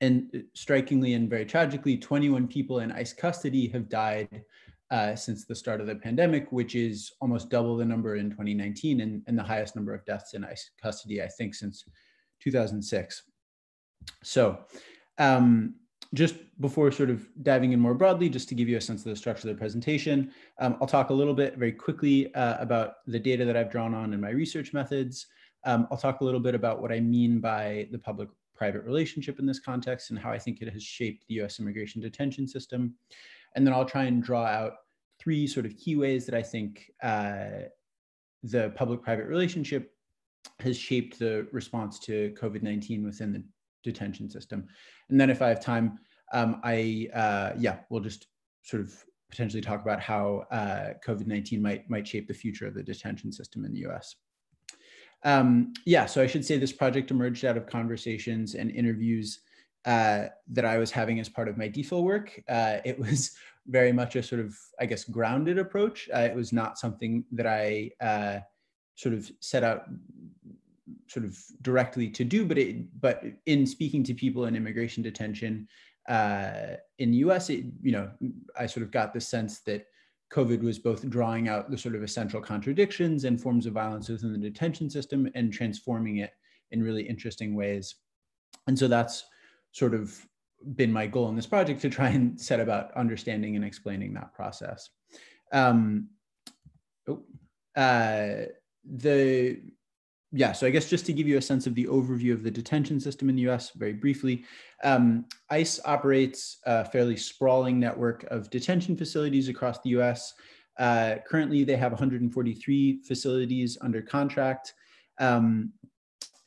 and strikingly and very tragically, 21 people in ICE custody have died uh, since the start of the pandemic, which is almost double the number in 2019 and, and the highest number of deaths in ICE custody, I think, since 2006. So, um, just before sort of diving in more broadly, just to give you a sense of the structure of the presentation, um, I'll talk a little bit very quickly uh, about the data that I've drawn on in my research methods. Um, I'll talk a little bit about what I mean by the public-private relationship in this context and how I think it has shaped the US immigration detention system. And then I'll try and draw out three sort of key ways that I think uh, the public-private relationship has shaped the response to COVID-19 within the detention system. And then if I have time, um, I, uh, yeah, we'll just sort of potentially talk about how uh, COVID-19 might, might shape the future of the detention system in the US. Um, yeah, so I should say this project emerged out of conversations and interviews uh, that I was having as part of my DPhil work. Uh, it was very much a sort of, I guess, grounded approach. Uh, it was not something that I uh, sort of set out sort of directly to do, but it, but in speaking to people in immigration detention uh, in the U.S., it, you know, I sort of got the sense that COVID was both drawing out the sort of essential contradictions and forms of violence within the detention system and transforming it in really interesting ways. And so that's sort of been my goal in this project to try and set about understanding and explaining that process. Um, oh, uh, the yeah, so I guess just to give you a sense of the overview of the detention system in the US very briefly, um, ICE operates a fairly sprawling network of detention facilities across the US. Uh, currently, they have 143 facilities under contract. Um,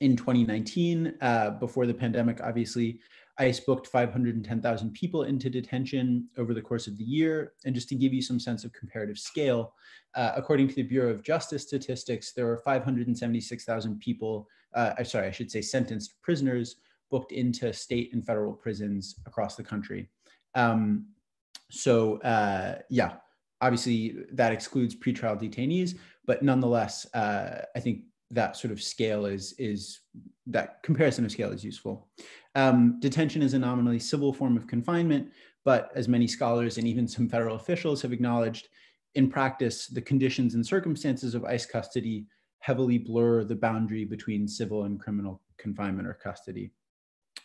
in 2019, uh, before the pandemic, obviously, ICE booked 510,000 people into detention over the course of the year. And just to give you some sense of comparative scale, uh, according to the Bureau of Justice statistics, there were 576,000 people, uh, sorry, I should say sentenced prisoners booked into state and federal prisons across the country. Um, so uh, yeah, obviously that excludes pretrial detainees, but nonetheless, uh, I think that sort of scale is, is that comparison of scale is useful. Um, detention is a nominally civil form of confinement, but as many scholars and even some federal officials have acknowledged, in practice, the conditions and circumstances of ICE custody heavily blur the boundary between civil and criminal confinement or custody.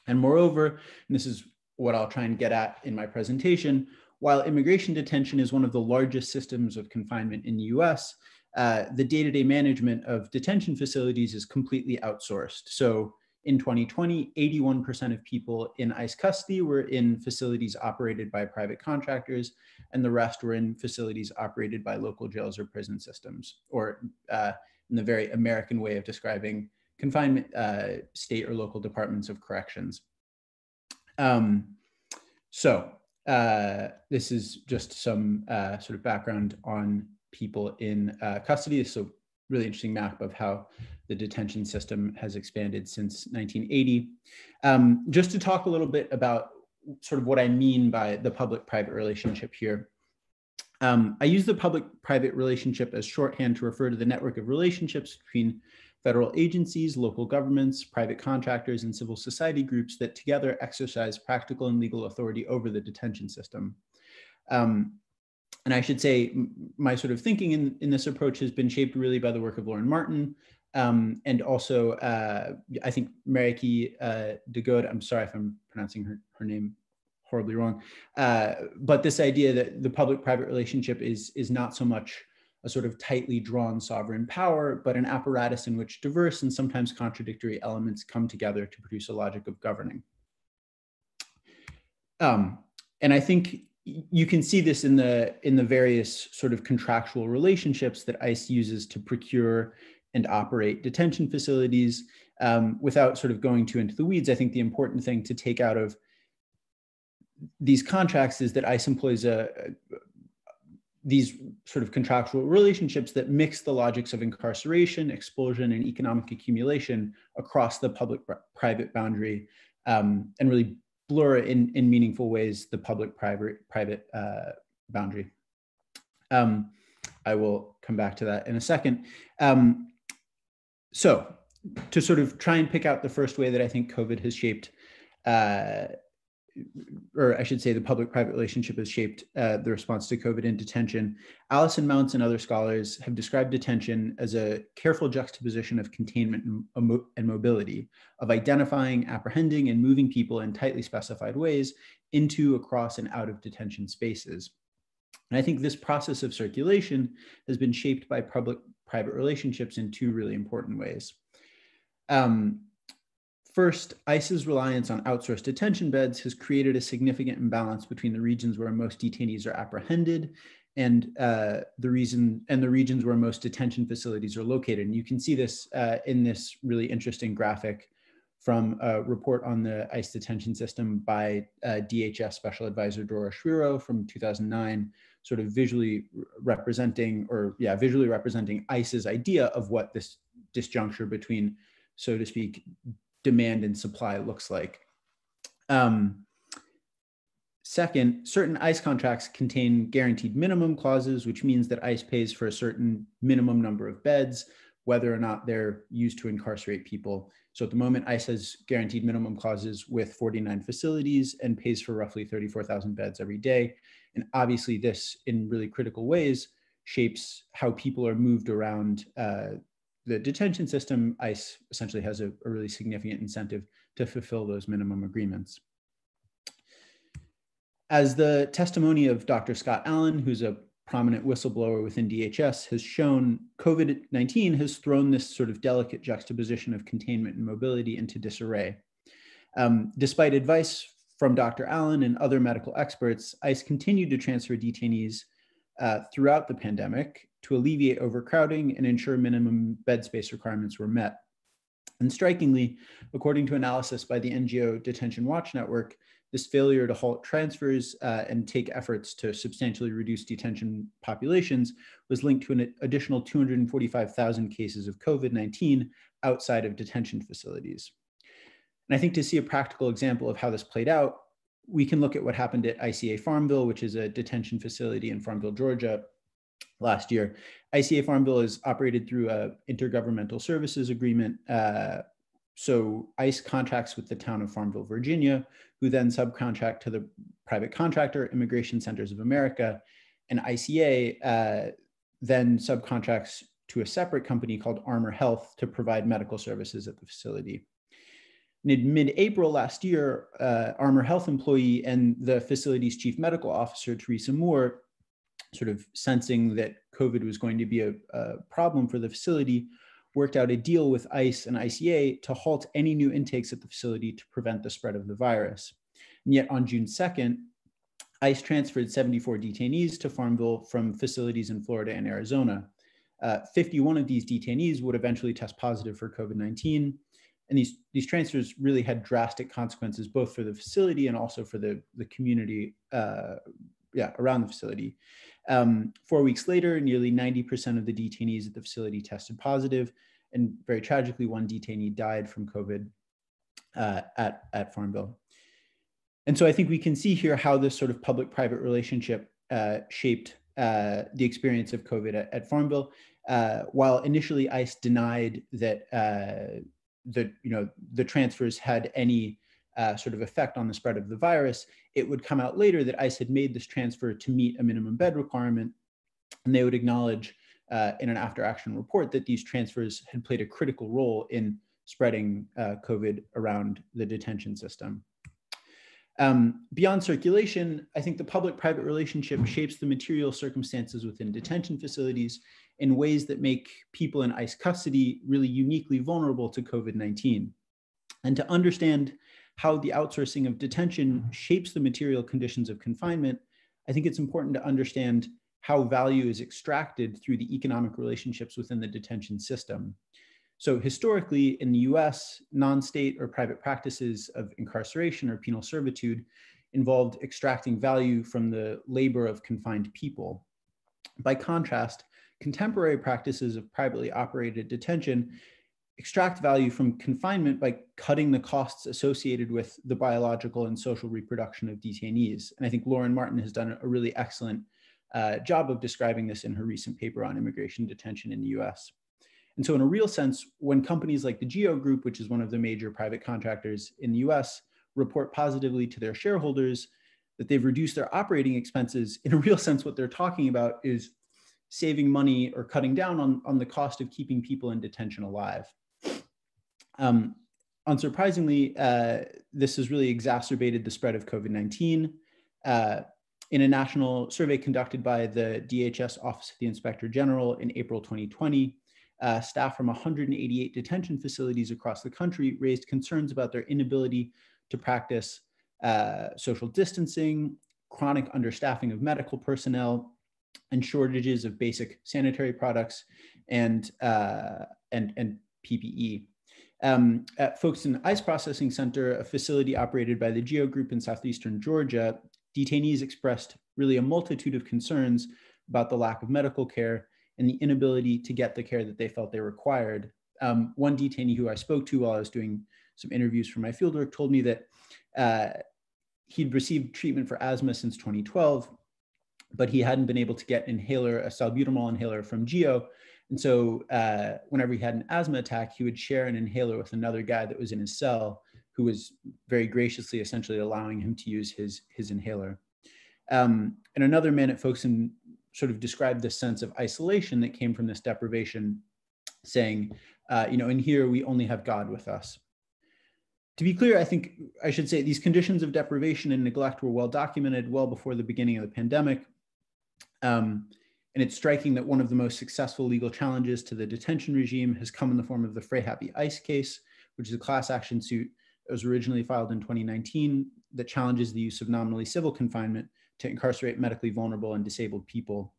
And moreover, and this is what I'll try and get at in my presentation, while immigration detention is one of the largest systems of confinement in the US, uh, the day-to-day -day management of detention facilities is completely outsourced. So in 2020, 81% of people in ICE custody were in facilities operated by private contractors, and the rest were in facilities operated by local jails or prison systems, or uh, in the very American way of describing confinement, uh, state or local departments of corrections. Um, so uh, this is just some uh, sort of background on people in uh, custody. So really interesting map of how the detention system has expanded since 1980. Um, just to talk a little bit about sort of what I mean by the public-private relationship here. Um, I use the public-private relationship as shorthand to refer to the network of relationships between federal agencies, local governments, private contractors, and civil society groups that together exercise practical and legal authority over the detention system. Um, and I should say my sort of thinking in, in this approach has been shaped really by the work of Lauren Martin, um, and also uh, I think Marieke uh, de Goede, I'm sorry if I'm pronouncing her, her name horribly wrong, uh, but this idea that the public-private relationship is, is not so much a sort of tightly drawn sovereign power, but an apparatus in which diverse and sometimes contradictory elements come together to produce a logic of governing. Um, and I think you can see this in the in the various sort of contractual relationships that ICE uses to procure and operate detention facilities. Um, without sort of going too into the weeds, I think the important thing to take out of these contracts is that ICE employs a, a these sort of contractual relationships that mix the logics of incarceration, expulsion, and economic accumulation across the public-private boundary um, and really blur in, in meaningful ways the public-private private, uh, boundary. Um, I will come back to that in a second. Um, so to sort of try and pick out the first way that I think COVID has shaped uh, or I should say, the public-private relationship has shaped uh, the response to COVID in detention. Alison Mountz and other scholars have described detention as a careful juxtaposition of containment and, and mobility, of identifying, apprehending, and moving people in tightly specified ways into, across, and out of detention spaces. And I think this process of circulation has been shaped by public-private relationships in two really important ways. Um, First, ICE's reliance on outsourced detention beds has created a significant imbalance between the regions where most detainees are apprehended and uh, the reason and the regions where most detention facilities are located. And you can see this uh, in this really interesting graphic from a report on the ICE detention system by uh, DHS Special Advisor Dora Schriro from 2009, sort of visually representing, or yeah, visually representing ICE's idea of what this disjuncture between, so to speak, demand and supply looks like. Um, second, certain ICE contracts contain guaranteed minimum clauses, which means that ICE pays for a certain minimum number of beds, whether or not they're used to incarcerate people. So at the moment, ICE has guaranteed minimum clauses with 49 facilities and pays for roughly 34,000 beds every day. And obviously this in really critical ways shapes how people are moved around uh, the detention system, ICE essentially has a, a really significant incentive to fulfill those minimum agreements. As the testimony of Dr. Scott Allen, who's a prominent whistleblower within DHS, has shown, COVID 19 has thrown this sort of delicate juxtaposition of containment and mobility into disarray. Um, despite advice from Dr. Allen and other medical experts, ICE continued to transfer detainees uh, throughout the pandemic to alleviate overcrowding and ensure minimum bed space requirements were met. And strikingly, according to analysis by the NGO Detention Watch Network, this failure to halt transfers uh, and take efforts to substantially reduce detention populations was linked to an additional 245,000 cases of COVID 19 outside of detention facilities. And I think to see a practical example of how this played out, we can look at what happened at ICA Farmville, which is a detention facility in Farmville, Georgia, last year. ICA Farmville is operated through a intergovernmental services agreement. Uh, so ICE contracts with the town of Farmville, Virginia, who then subcontract to the private contractor, Immigration Centers of America, and ICA uh, then subcontracts to a separate company called Armor Health to provide medical services at the facility. in mid-April last year, uh, Armor Health employee and the facility's chief medical officer, Teresa Moore, sort of sensing that COVID was going to be a, a problem for the facility, worked out a deal with ICE and ICA to halt any new intakes at the facility to prevent the spread of the virus. And yet on June 2nd, ICE transferred 74 detainees to Farmville from facilities in Florida and Arizona. Uh, 51 of these detainees would eventually test positive for COVID-19. And these, these transfers really had drastic consequences, both for the facility and also for the, the community uh, yeah, around the facility. Um, four weeks later, nearly 90% of the detainees at the facility tested positive, and very tragically, one detainee died from COVID uh, at, at Farmville. And so I think we can see here how this sort of public-private relationship uh, shaped uh, the experience of COVID at, at Farmville. Uh, while initially ICE denied that uh, the you know the transfers had any uh, sort of effect on the spread of the virus, it would come out later that ICE had made this transfer to meet a minimum bed requirement. And they would acknowledge uh, in an after action report that these transfers had played a critical role in spreading uh, COVID around the detention system. Um, beyond circulation, I think the public-private relationship shapes the material circumstances within detention facilities in ways that make people in ICE custody really uniquely vulnerable to COVID-19. And to understand how the outsourcing of detention shapes the material conditions of confinement, I think it's important to understand how value is extracted through the economic relationships within the detention system. So historically in the US, non-state or private practices of incarceration or penal servitude involved extracting value from the labor of confined people. By contrast, contemporary practices of privately operated detention extract value from confinement by cutting the costs associated with the biological and social reproduction of detainees. And I think Lauren Martin has done a really excellent uh, job of describing this in her recent paper on immigration detention in the US. And so in a real sense, when companies like the GEO Group, which is one of the major private contractors in the US, report positively to their shareholders that they've reduced their operating expenses, in a real sense, what they're talking about is saving money or cutting down on, on the cost of keeping people in detention alive. Um, unsurprisingly, uh, this has really exacerbated the spread of COVID-19. Uh, in a national survey conducted by the DHS Office of the Inspector General in April 2020, uh, staff from 188 detention facilities across the country raised concerns about their inability to practice uh, social distancing, chronic understaffing of medical personnel, and shortages of basic sanitary products and, uh, and, and PPE. Um, at Folkston Ice Processing Center, a facility operated by the GEO Group in southeastern Georgia, detainees expressed really a multitude of concerns about the lack of medical care and the inability to get the care that they felt they required. Um, one detainee who I spoke to while I was doing some interviews for my fieldwork told me that uh, he'd received treatment for asthma since 2012, but he hadn't been able to get an inhaler, a salbutamol inhaler from GEO. And so uh, whenever he had an asthma attack, he would share an inhaler with another guy that was in his cell who was very graciously essentially allowing him to use his, his inhaler. Um, and another man at Folkston sort of described this sense of isolation that came from this deprivation, saying, uh, you know, in here we only have God with us. To be clear, I think I should say these conditions of deprivation and neglect were well documented well before the beginning of the pandemic. Um, and it's striking that one of the most successful legal challenges to the detention regime has come in the form of the Fraihat v. ICE case, which is a class action suit that was originally filed in 2019 that challenges the use of nominally civil confinement to incarcerate medically vulnerable and disabled people.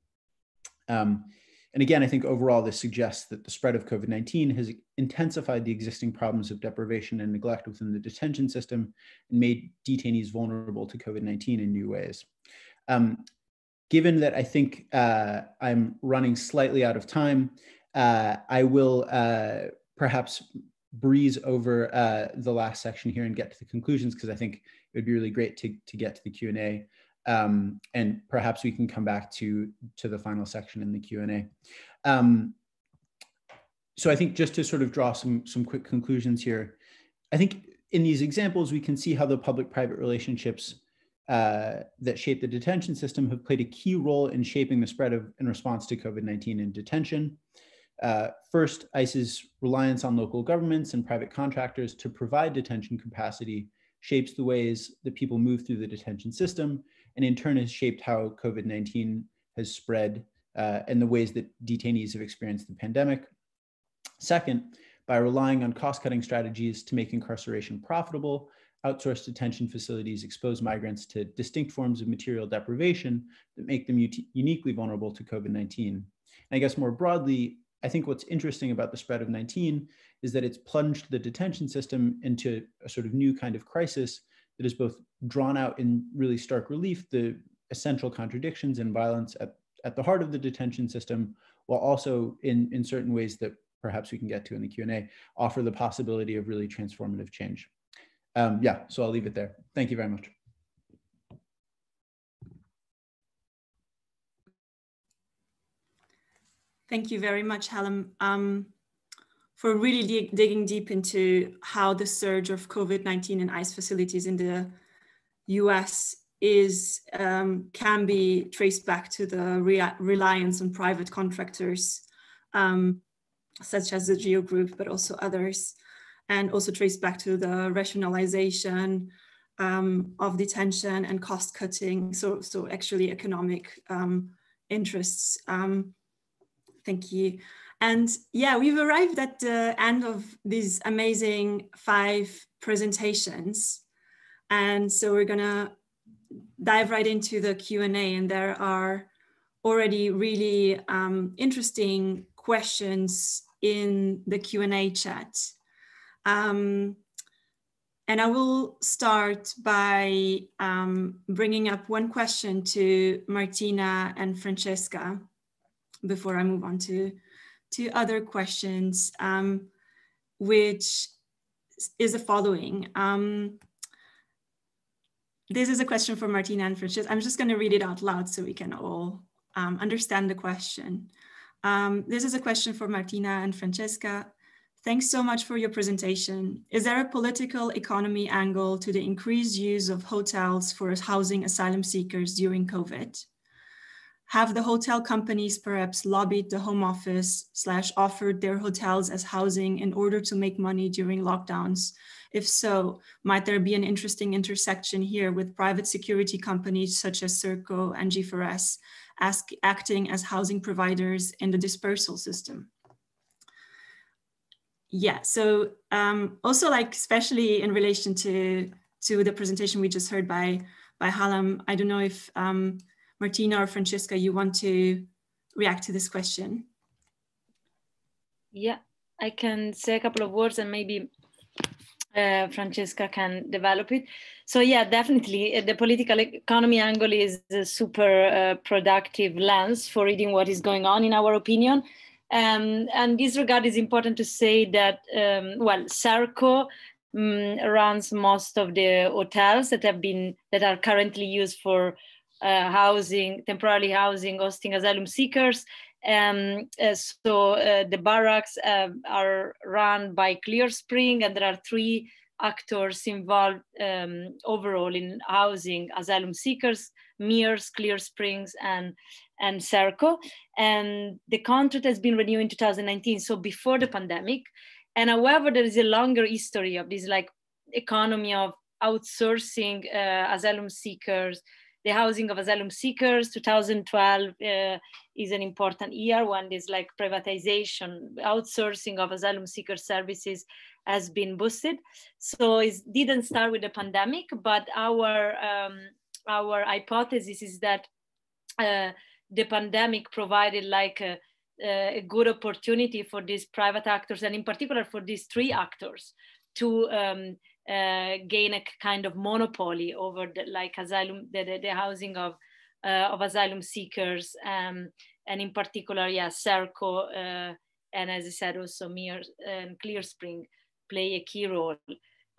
Um, and again, I think overall this suggests that the spread of COVID-19 has intensified the existing problems of deprivation and neglect within the detention system and made detainees vulnerable to COVID-19 in new ways. Um, given that I think uh, I'm running slightly out of time, uh, I will uh, perhaps breeze over uh, the last section here and get to the conclusions because I think it would be really great to, to get to the Q&A. Um, and perhaps we can come back to, to the final section in the Q&A. Um, so I think just to sort of draw some, some quick conclusions here, I think in these examples, we can see how the public-private relationships uh, that shape the detention system have played a key role in shaping the spread of in response to COVID-19 in detention. Uh, first, ICE's reliance on local governments and private contractors to provide detention capacity shapes the ways that people move through the detention system and in turn has shaped how COVID-19 has spread uh, and the ways that detainees have experienced the pandemic. Second, by relying on cost-cutting strategies to make incarceration profitable, outsourced detention facilities expose migrants to distinct forms of material deprivation that make them uniquely vulnerable to COVID-19. I guess more broadly, I think what's interesting about the spread of 19 is that it's plunged the detention system into a sort of new kind of crisis that has both drawn out in really stark relief the essential contradictions and violence at, at the heart of the detention system, while also in, in certain ways that perhaps we can get to in the Q&A, offer the possibility of really transformative change. Um, yeah, so I'll leave it there. Thank you very much. Thank you very much, Hallam. Um, for really dig digging deep into how the surge of COVID-19 in ICE facilities in the US is um, can be traced back to the re reliance on private contractors, um, such as the Geo Group, but also others, and also traced back to the rationalization um, of detention and cost cutting. So, so actually economic um, interests. Um, thank you. And yeah, we've arrived at the end of these amazing five presentations. And so we're gonna dive right into the Q&A and there are already really um, interesting questions in the Q&A chat. Um, and I will start by um, bringing up one question to Martina and Francesca before I move on to, to other questions, um, which is the following. Um, this is a question for Martina and Francesca. I'm just going to read it out loud so we can all um, understand the question. Um, this is a question for Martina and Francesca. Thanks so much for your presentation. Is there a political economy angle to the increased use of hotels for housing asylum seekers during COVID? Have the hotel companies perhaps lobbied the Home Office slash offered their hotels as housing in order to make money during lockdowns? If so, might there be an interesting intersection here with private security companies such as Serco and G4S ask, acting as housing providers in the dispersal system? Yeah so um, also like especially in relation to to the presentation we just heard by by Hallam I don't know if um, Martina or Francesca you want to react to this question yeah I can say a couple of words and maybe uh, Francesca can develop it. So yeah, definitely uh, the political economy angle is a super uh, productive lens for reading what is going on in our opinion. Um, and this regard is important to say that, um, well, Serco um, runs most of the hotels that have been, that are currently used for uh, housing, temporarily housing, hosting asylum seekers. Um, uh, so uh, the barracks uh, are run by Clear Spring and there are three actors involved um, overall in housing asylum seekers, Mears, Clear Springs, and and Serco. And the contract has been renewed in 2019, so before the pandemic. And however, there is a longer history of this like economy of outsourcing uh, asylum seekers, the housing of asylum seekers. 2012 uh, is an important year when this like privatization, outsourcing of asylum seeker services has been boosted. So it didn't start with the pandemic, but our um, our hypothesis is that uh, the pandemic provided like a, a, good opportunity for these private actors and in particular for these three actors to um, uh, gain a kind of monopoly over the, like asylum the, the, the housing of uh, of asylum seekers um, and in particular yeah Serco uh, and as I said also Mir and Clear Spring play a key role.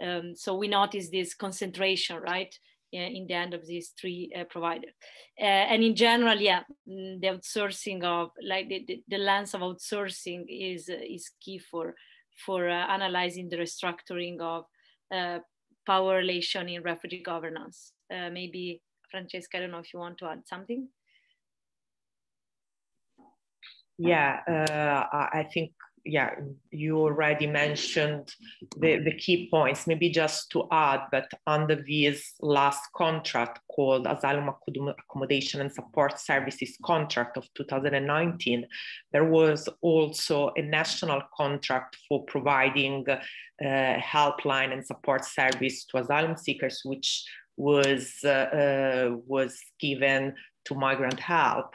Um, so we notice this concentration right in the end of these three uh, providers. Uh, and in general, yeah, mm, the outsourcing of like the, the, lens of outsourcing is uh, is key for for analyzing the restructuring of power relation in refugee governance. maybe Francesca, I don't know if you want to add something. Yeah, uh, I think yeah, you already mentioned the, the key points. Maybe just to add, but under this last contract called Asylum Accommodation and Support Services Contract of 2019, there was also a national contract for providing uh, helpline and support service to asylum seekers, which was uh, uh, was given to Migrant Help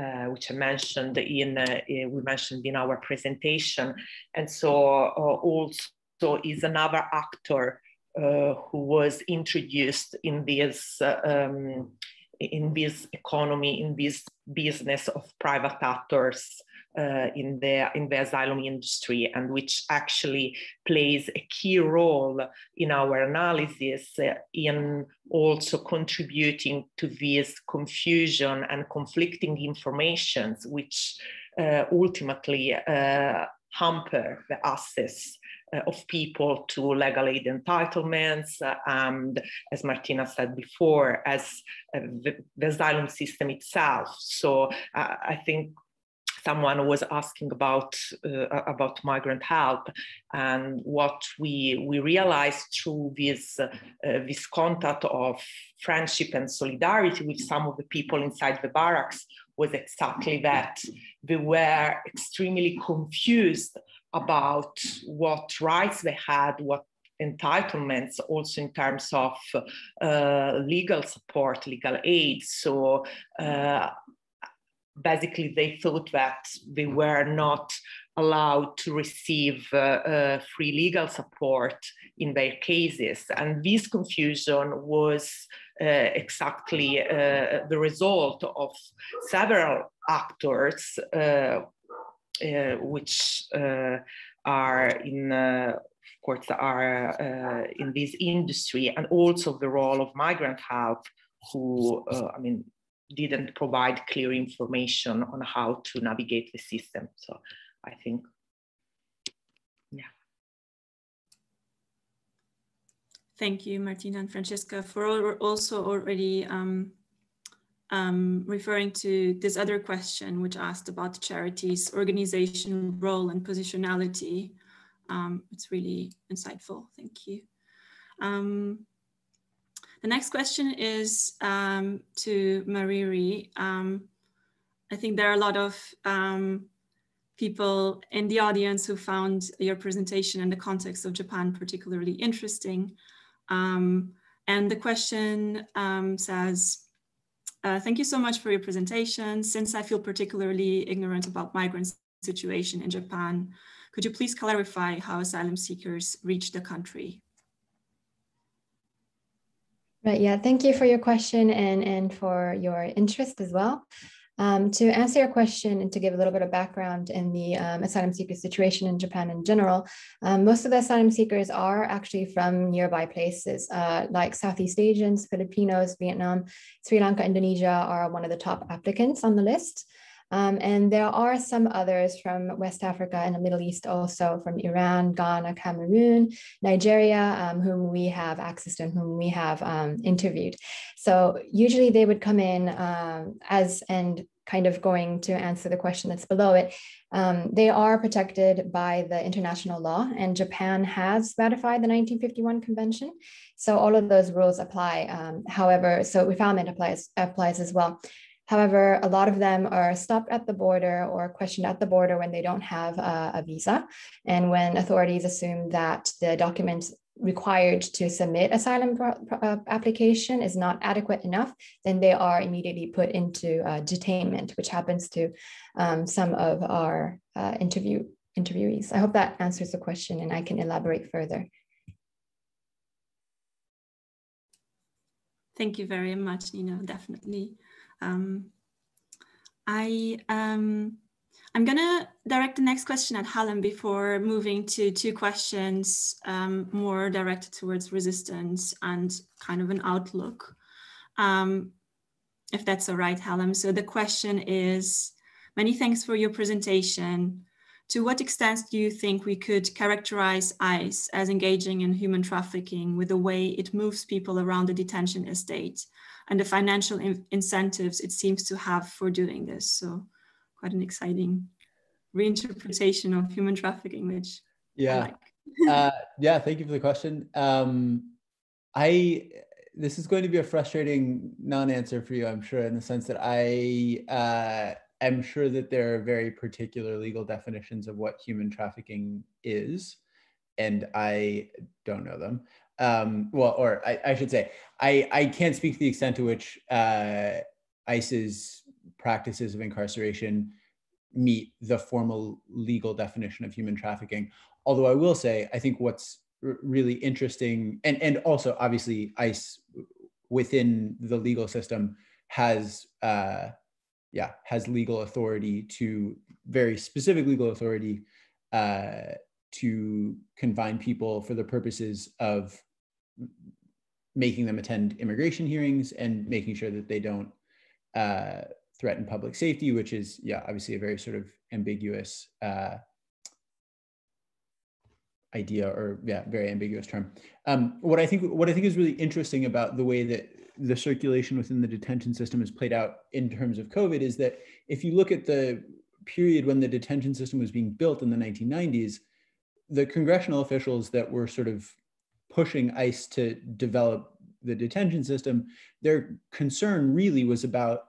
uh, which I mentioned in, uh, we mentioned in our presentation. And so uh, also is another actor uh, who was introduced in this, um, in this economy, in this business of private actors uh, in the in the asylum industry and which actually plays a key role in our analysis uh, in also contributing to this confusion and conflicting informations which uh, ultimately uh, hamper the access uh, of people to legal aid entitlements, uh, and as Martina said before, as the, the, asylum system itself. So uh, I think someone was asking about uh, about migrant help. And what we we realized through this uh, this contact of friendship and solidarity with some of the people inside the barracks was exactly that. They were extremely confused about what rights they had what entitlements also in terms of uh, legal support legal aid. So uh, basically they thought that they were not allowed to receive uh, uh, free legal support in their cases. And this confusion was uh, exactly uh, the result of several actors, uh, uh, which are in of course, are in this industry, and also the role of migrant help, who, I mean, didn't provide clear information on how to navigate the system. So I think, yeah. Thank you, Martina and Francesca, for also already um, um, referring to this other question, which asked about charities, organization role and positionality. Um, it's really insightful. Thank you. Um, the next question is um, to Mariri. Um, I think there are a lot of um, people in the audience who found your presentation in the context of Japan particularly interesting. Um, and the question um, says, uh, thank you so much for your presentation. Since I feel particularly ignorant about migrants' situation in Japan, could you please clarify how asylum seekers reach the country? Right. Yeah. Thank you for your question and, and for your interest as well. Um, to answer your question and to give a little bit of background in the um, asylum seeker situation in Japan in general, um, most of the asylum seekers are actually from nearby places uh, like Southeast Asians, Filipinos, Vietnam, Sri Lanka, Indonesia are one of the top applicants on the list. Um, and there are some others from West Africa and the Middle East, also from Iran, Ghana, Cameroon, Nigeria, um, whom we have access to and whom we have um, interviewed. So usually they would come in um, as, and kind of going to answer the question that's below it, um, they are protected by the international law, and Japan has ratified the 1951 convention. So all of those rules apply. Um, however, so refoulement applies applies as well. However, a lot of them are stopped at the border or questioned at the border when they don't have a, a visa. And when authorities assume that the documents required to submit asylum uh, application is not adequate enough, then they are immediately put into uh, detainment, which happens to um, some of our uh, interview interviewees. I hope that answers the question and I can elaborate further. Thank you very much, Niino, definitely. Um, I, um, I'm gonna direct the next question at Hallam before moving to two questions um, more directed towards resistance and kind of an outlook. Um, if that's all right, Hallam. So the question is, many thanks for your presentation. To what extent do you think we could characterize ICE as engaging in human trafficking with the way it moves people around the detention estate and the financial in incentives it seems to have for doing this. So quite an exciting reinterpretation of human trafficking, which yeah, like. uh, yeah. Thank you for the question. Um, I this is going to be a frustrating non-answer for you, I'm sure, in the sense that I uh, am sure that there are very particular legal definitions of what human trafficking is, and I don't know them um, well, or I, I, should say, I, I can't speak to the extent to which uh, ICE's practices of incarceration meet the formal legal definition of human trafficking. Although I will say, I think what's really interesting, and, and also obviously ICE within the legal system has, uh, yeah, has legal authority to very specific legal authority uh, to confine people for the purposes of making them attend immigration hearings and making sure that they don't uh, threaten public safety, which is, yeah, obviously a very sort of ambiguous uh, idea or yeah, very ambiguous term. Um, what I think what I think is really interesting about the way that the circulation within the detention system is played out in terms of COVID is that if you look at the period when the detention system was being built in the 1990s, the congressional officials that were sort of pushing ICE to develop the detention system, their concern really was about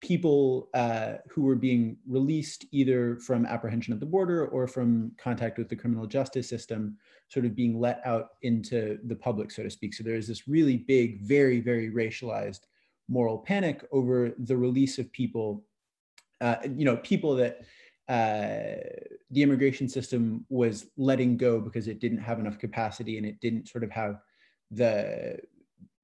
people uh, who were being released either from apprehension at the border or from contact with the criminal justice system, sort of being let out into the public, so to speak. So there is this really big, very, very racialized moral panic over the release of people, uh, you know, people that uh, the immigration system was letting go because it didn't have enough capacity and it didn't sort of have the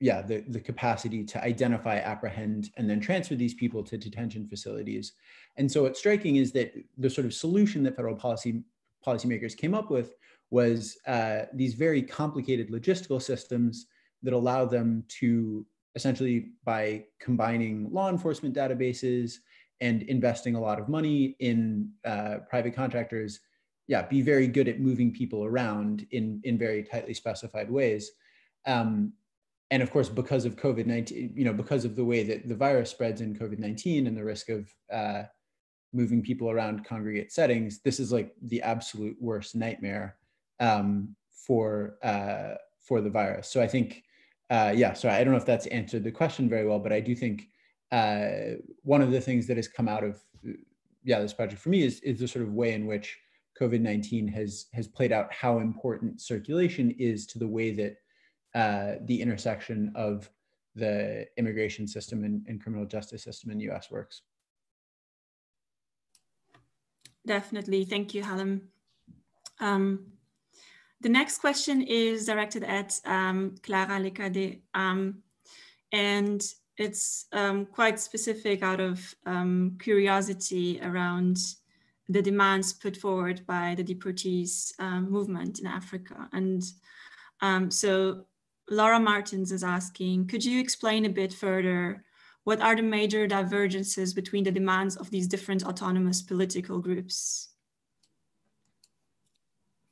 yeah the, the capacity to identify apprehend and then transfer these people to detention facilities. And so what's striking is that the sort of solution that federal policy policymakers came up with was uh, these very complicated logistical systems that allow them to essentially by combining law enforcement databases and investing a lot of money in uh, private contractors yeah be very good at moving people around in in very tightly specified ways um, and of course, because of COVID 19, you know, because of the way that the virus spreads in COVID 19 and the risk of uh, moving people around congregate settings, this is like the absolute worst nightmare um, for uh, for the virus. So I think, uh, yeah. So I don't know if that's answered the question very well, but I do think uh, one of the things that has come out of yeah this project for me is is the sort of way in which COVID nineteen has has played out how important circulation is to the way that uh, the intersection of the immigration system and, and criminal justice system in the US works. Definitely. Thank you, Hallam. Um, the next question is directed at um, Clara Lecadet, um, and it's um, quite specific out of um, curiosity around the demands put forward by the deportees um, movement in Africa. And so Laura Martins is asking, could you explain a bit further what are the major divergences between the demands of these different autonomous political groups?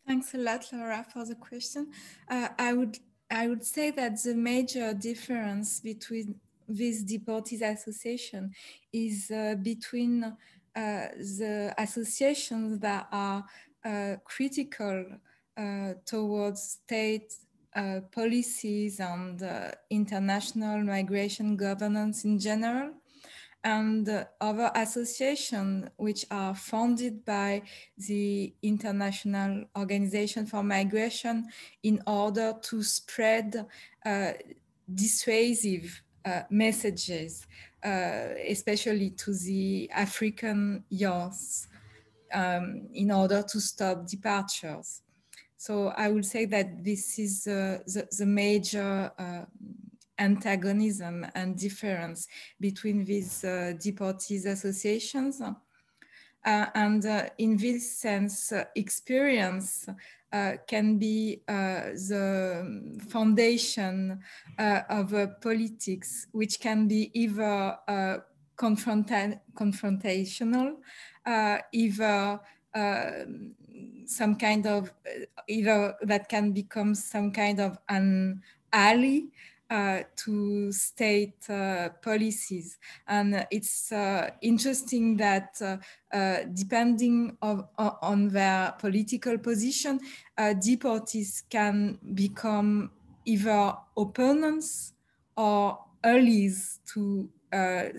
Thanks a lot, Laura, for the question. Uh, I would I would say that the major difference between this deportees association is uh, between uh, the associations that are uh, critical towards state uh, policies and uh, international migration governance in general, and uh, other associations which are funded by the International Organization for Migration in order to spread dissuasive uh, messages, especially to the African youth, um, in order to stop departures. So I would say that this is uh, the, the, major uh, antagonism and difference between these uh, deportees associations. Uh, and uh, in this sense, uh, experience Uh, can be uh, the foundation uh, of politics, which can be either confronta confrontational, either some kind of either that can become some kind of an ally uh, to state uh, policies. And it's uh, interesting that uh, uh, depending of, on their political position, uh, deportees can become either opponents or allies to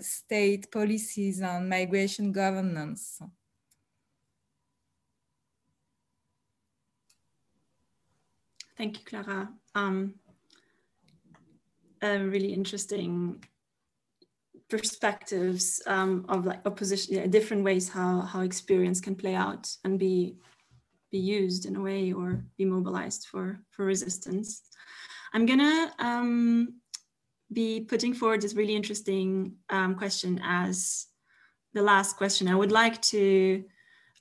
state policies and migration governance. Thank you, Clara. Um, really interesting perspectives um, of like opposition, yeah, different ways how how experience can play out and be be used in a way or be mobilized for for resistance. I'm gonna um, be putting forward this really interesting um, question as the last question. I would like to.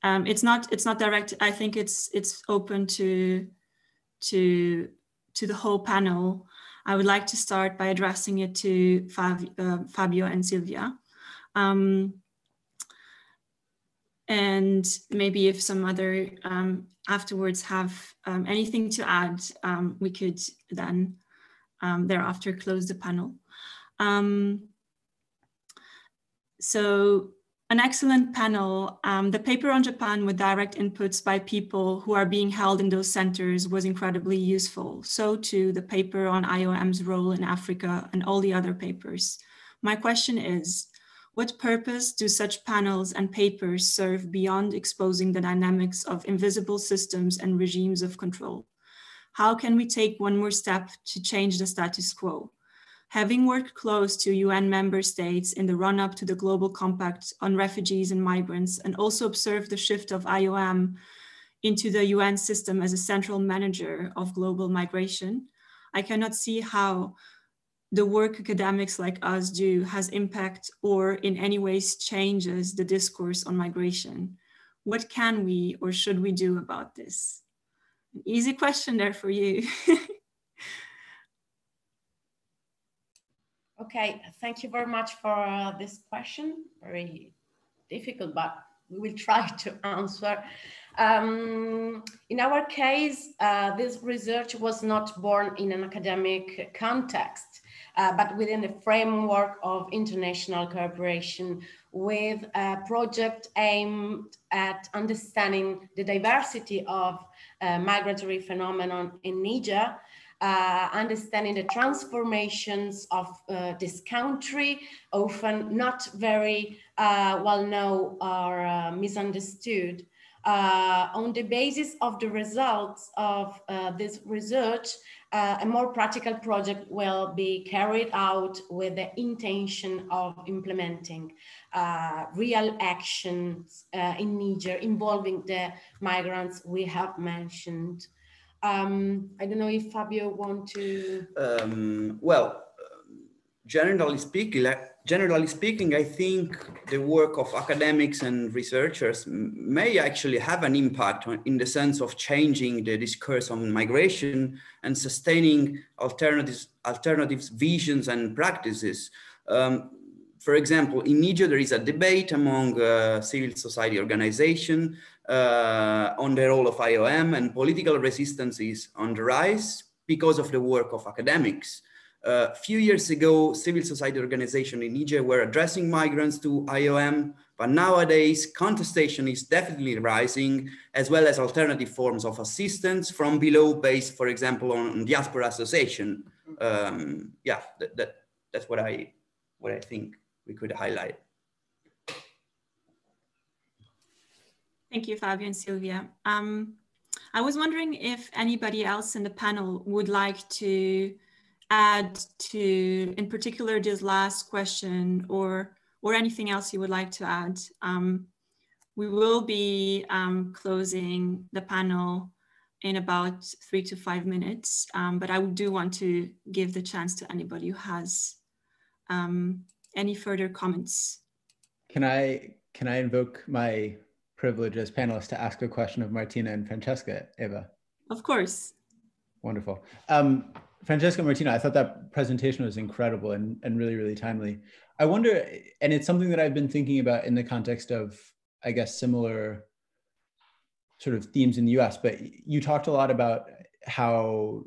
Um, it's not it's not direct. I think it's it's open to to, to the whole panel, I would like to start by addressing it to uh, Fabio and Silvia. Um, and maybe if some other um, afterwards have um, anything to add, um, we could then um, thereafter close the panel. So an excellent panel. Um, the paper on Japan with direct inputs by people who are being held in those centers was incredibly useful. So too the paper on IOM's role in Africa and all the other papers. My question is, what purpose do such panels and papers serve beyond exposing the dynamics of invisible systems and regimes of control? How can we take one more step to change the status quo? Having worked close to UN member states in the run up to the Global Compact on refugees and migrants, and also observed the shift of IOM into the UN system as a central manager of global migration, I cannot see how the work academics like us do has impact or in any ways changes the discourse on migration. What can we or should we do about this? An easy question there for you. okay, thank you very much for uh, this question. Very difficult, but we will try to answer. Um, in our case, uh, this research was not born in an academic context uh, but within the framework of international cooperation with a project aimed at understanding the diversity of uh, migratory phenomenon in Niger, uh, understanding the transformations of uh, this country, often not very uh, well known or uh, misunderstood. Uh, on the basis of the results of uh, this research, a more practical project will be carried out with the intention of implementing real actions in Niger involving the migrants we have mentioned. Um, I don't know if Fabio want to. Um, well, generally speaking, generally speaking, I think the work of academics and researchers may actually have an impact on, in the sense of changing the discourse on migration and sustaining alternatives, alternatives visions and practices. Um, for example, in Niger, there is a debate among uh, civil society organizations uh, on the role of IOM and political resistance is on the rise because of the work of academics. A few years ago, civil society organizations in Niger were addressing migrants to IOM, but nowadays contestation is definitely rising, as well as alternative forms of assistance from below based, for example, on diaspora association. Um, yeah, that, that, that's what I, what I think we could highlight. Thank you, Fabio and Silvia. Um, I was wondering if anybody else in the panel would like to add to, in particular, this last question or, or anything else you would like to add. Um, we will be um, closing the panel in about three to five minutes, um, but I do want to give the chance to anybody who has um, any further comments. Can I, can I invoke my privilege as panelists to ask a question of Martina and Francesca, Eva? Of course. Wonderful. Um, Francesca Martina, I thought that presentation was incredible and, and really, really timely. I wonder, and it's something that I've been thinking about in the context of, I guess, similar sort of themes in the US, but you talked a lot about how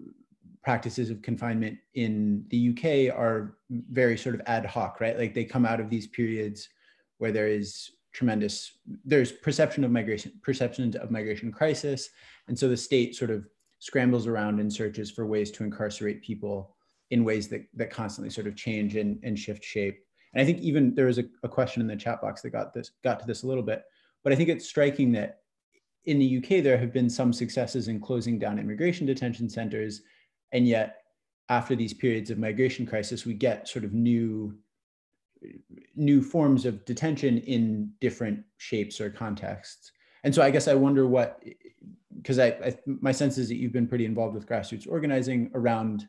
practices of confinement in the UK are very sort of ad hoc, right? Like they come out of these periods where there is tremendous, there's perception of migration, perceptions of migration crisis. And so the state sort of scrambles around and searches for ways to incarcerate people in ways that, that constantly sort of change and, and shift shape. And I think even there was a, a question in the chat box that got this got to this a little bit, but I think it's striking that in the UK there have been some successes in closing down immigration detention centers, and yet after these periods of migration crisis, we get sort of new new forms of detention in different shapes or contexts. And so I guess I wonder what because I, I, my sense is that you've been pretty involved with grassroots organizing around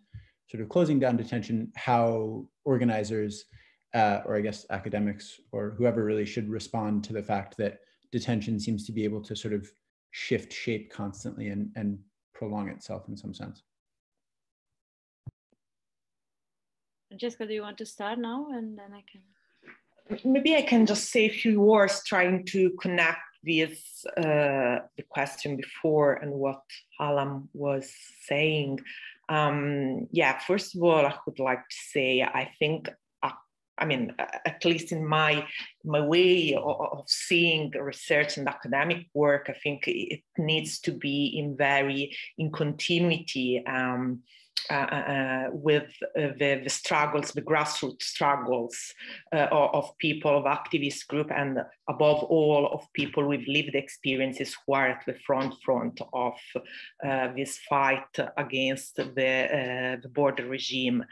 sort of closing down detention, how organizers uh, or I guess academics or whoever really should respond to the fact that detention seems to be able to sort of shift shape constantly and, and prolong itself in some sense. Francesca, do you want to start now and then I can? Maybe I can just say a few words trying to connect with uh, the question before and what Alam was saying. Um, yeah, first of all, I would like to say I think I mean, at least in my my way of, of, seeing research and academic work, I think it needs to be in very in continuity um, uh, uh, uh with uh, the, the, struggles, the grassroots struggles of people, of activist group, and above all of people with lived experiences who are at the front front of this fight against the, the border regime.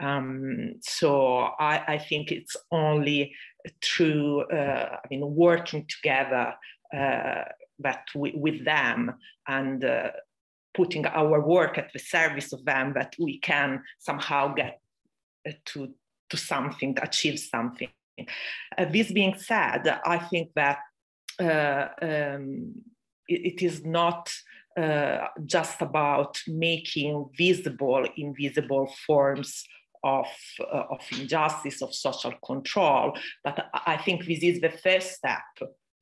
Um, so I, I, think it's only through, I mean, working together uh, that we, with them and uh, putting our work at the service of them that we can somehow get uh, to, to something, achieve something. Uh, this being said, I think that uh, um, it, it is not uh, just about making visible invisible forms of, uh, of injustice, of social control. But I think this is the first step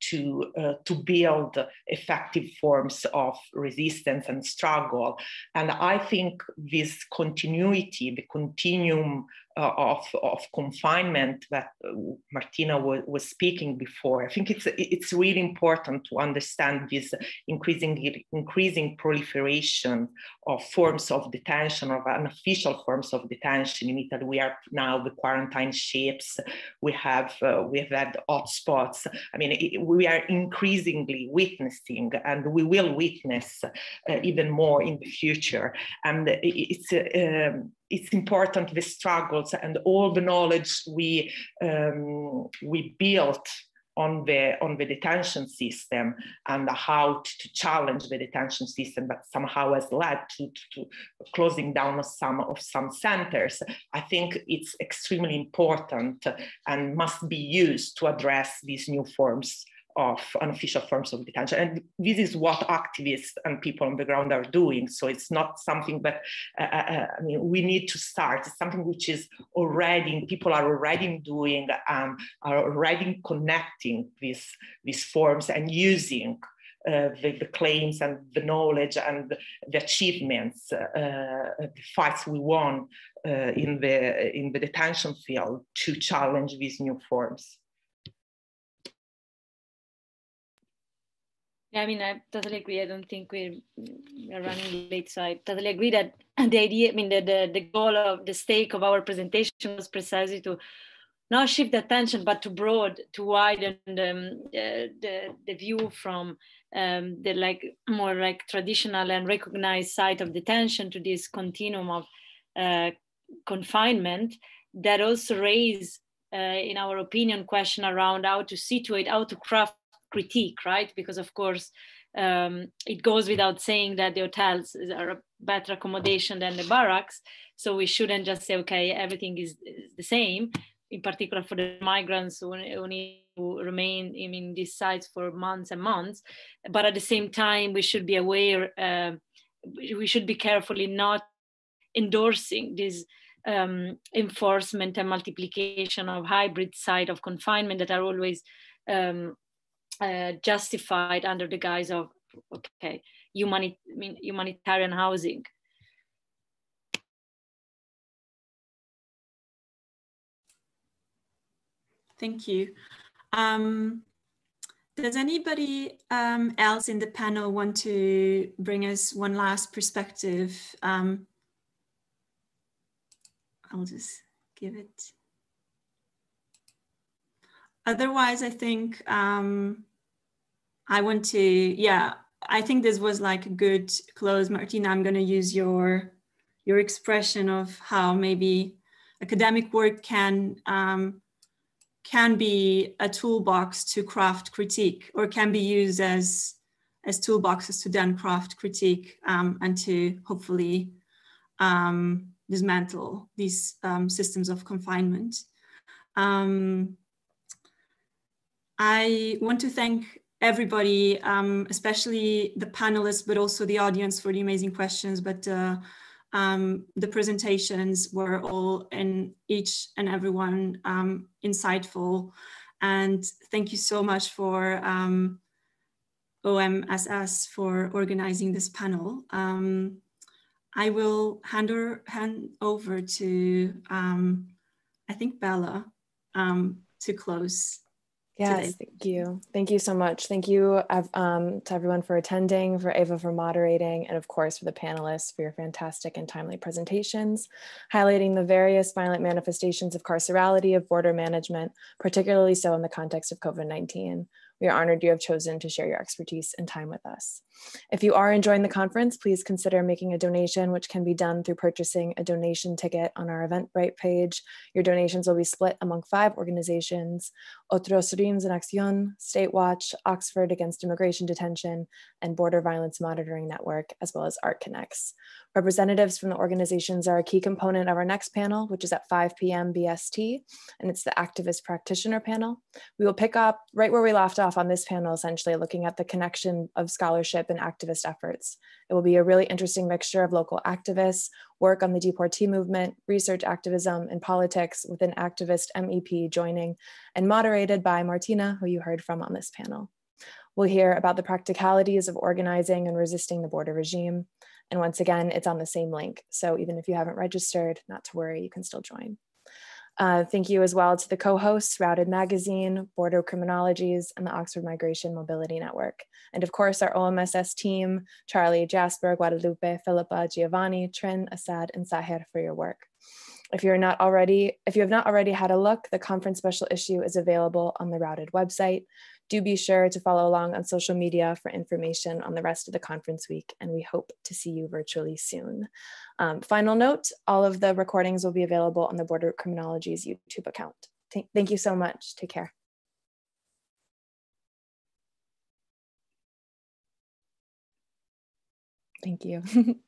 to, uh, to build effective forms of resistance and struggle. And I think this continuity, the continuum uh, of, of confinement that uh, Martina was, was speaking before. I think it's it's really important to understand this increasing increasing proliferation of forms of detention, of unofficial forms of detention. In Italy, we are now the quarantine ships. We have uh, we have had hotspots. I mean, it, we are increasingly witnessing, and we will witness uh, even more in the future. And it's um, it's important the struggles and all the knowledge we um, we built on the on the detention system and how to, challenge the detention system that somehow has led to, to, to, closing down of some of some centers. I think it's extremely important and must be used to address these new forms of unofficial forms of detention. And this is what activists and people on the ground are doing. So it's not something that, uh, uh, uh, I mean, we need to start. It's something which is already, people are already doing, um, are already connecting these, these forms and using uh, the, the, claims and the knowledge and the achievements, uh, the fights we won uh, in the in the detention field to challenge these new forms. I mean, I totally agree. I don't think we're, we're running late, so I totally agree that the idea, I mean, the, the, the goal of the stake of our presentation was precisely to not shift the attention, but to broad, to widen um, uh, the, the view from um, the like more like traditional and recognized site of detention to this continuum of uh, confinement that also raise, uh, in our opinion, question around how to situate, how to craft critique, right? Because of course, um, it goes without saying that the hotels are a better accommodation than the barracks. So we shouldn't just say, okay, everything is, is the same. In particular, for the migrants who, who need to remain in these sites for months and months. But at the same time, we should be aware. Uh, we should be carefully not endorsing this um, enforcement and multiplication of hybrid site of confinement that are always um, uh, justified under the guise of okay humani- humanitarian housing. Thank you. Um, does anybody um, else in the panel want to bring us one last perspective? Um, i'll just give it. Otherwise i think um, I want to, yeah, I think this was like a good close. Martina, I'm going to use your your expression of how maybe academic work can um, can be a toolbox to craft critique or can be used as as toolboxes to then craft critique um, and to hopefully um, dismantle these um, systems of confinement. Um, I want to thank everybody, um, especially the panelists, but also the audience for the amazing questions. But uh, um, the presentations were all and each and everyone um, insightful. And thank you so much for um, OMSS for organizing this panel. Um, I will hand, or, hand over to, um, I think, Bella to close Yes, thank you. Thank you so much. Thank you um, to everyone for attending, for Eva for moderating, and of course for the panelists for your fantastic and timely presentations, highlighting the various violent manifestations of carcerality of border management, particularly so in the context of COVID-19. We are honored you have chosen to share your expertise and time with us. If you are enjoying the conference, please consider making a donation, which can be done through purchasing a donation ticket on our Eventbrite page. Your donations will be split among five organizations, Otros Rims en Acción, Statewatch, Oxford Against Immigration Detention, and Border Violence Monitoring Network, as well as Art Connects. Representatives from the organizations are a key component of our next panel, which is at 5 p.m. BST, and it's the Activist Practitioner panel. We will pick up right where we left off on this panel, essentially looking at the connection of scholarship and activist efforts. It will be a really interesting mixture of local activists, work on the deportee movement, research activism, and politics with an activist MEP joining, and moderated by Martina, who you heard from on this panel. We'll hear about the practicalities of organizing and resisting the border regime, and once again, it's on the same link. So even if you haven't registered, not to worry, you can still join. Uh, thank you as well to the co-hosts, Routed Magazine, Border Criminologies, and the Oxford Migration Mobility Network. And of course, our OMSS team, Charlie, Jasper, Guadalupe, Philippa, Giovanni, Trin, Assad, and Saher for your work. If you're not already, if you have not already had a look, the conference special issue is available on the Routed website. Do be sure to follow along on social media for information on the rest of the conference week, and we hope to see you virtually soon. Um, final note, all of the recordings will be available on the Border Criminologies YouTube account. Thank you so much. Take care. Thank you.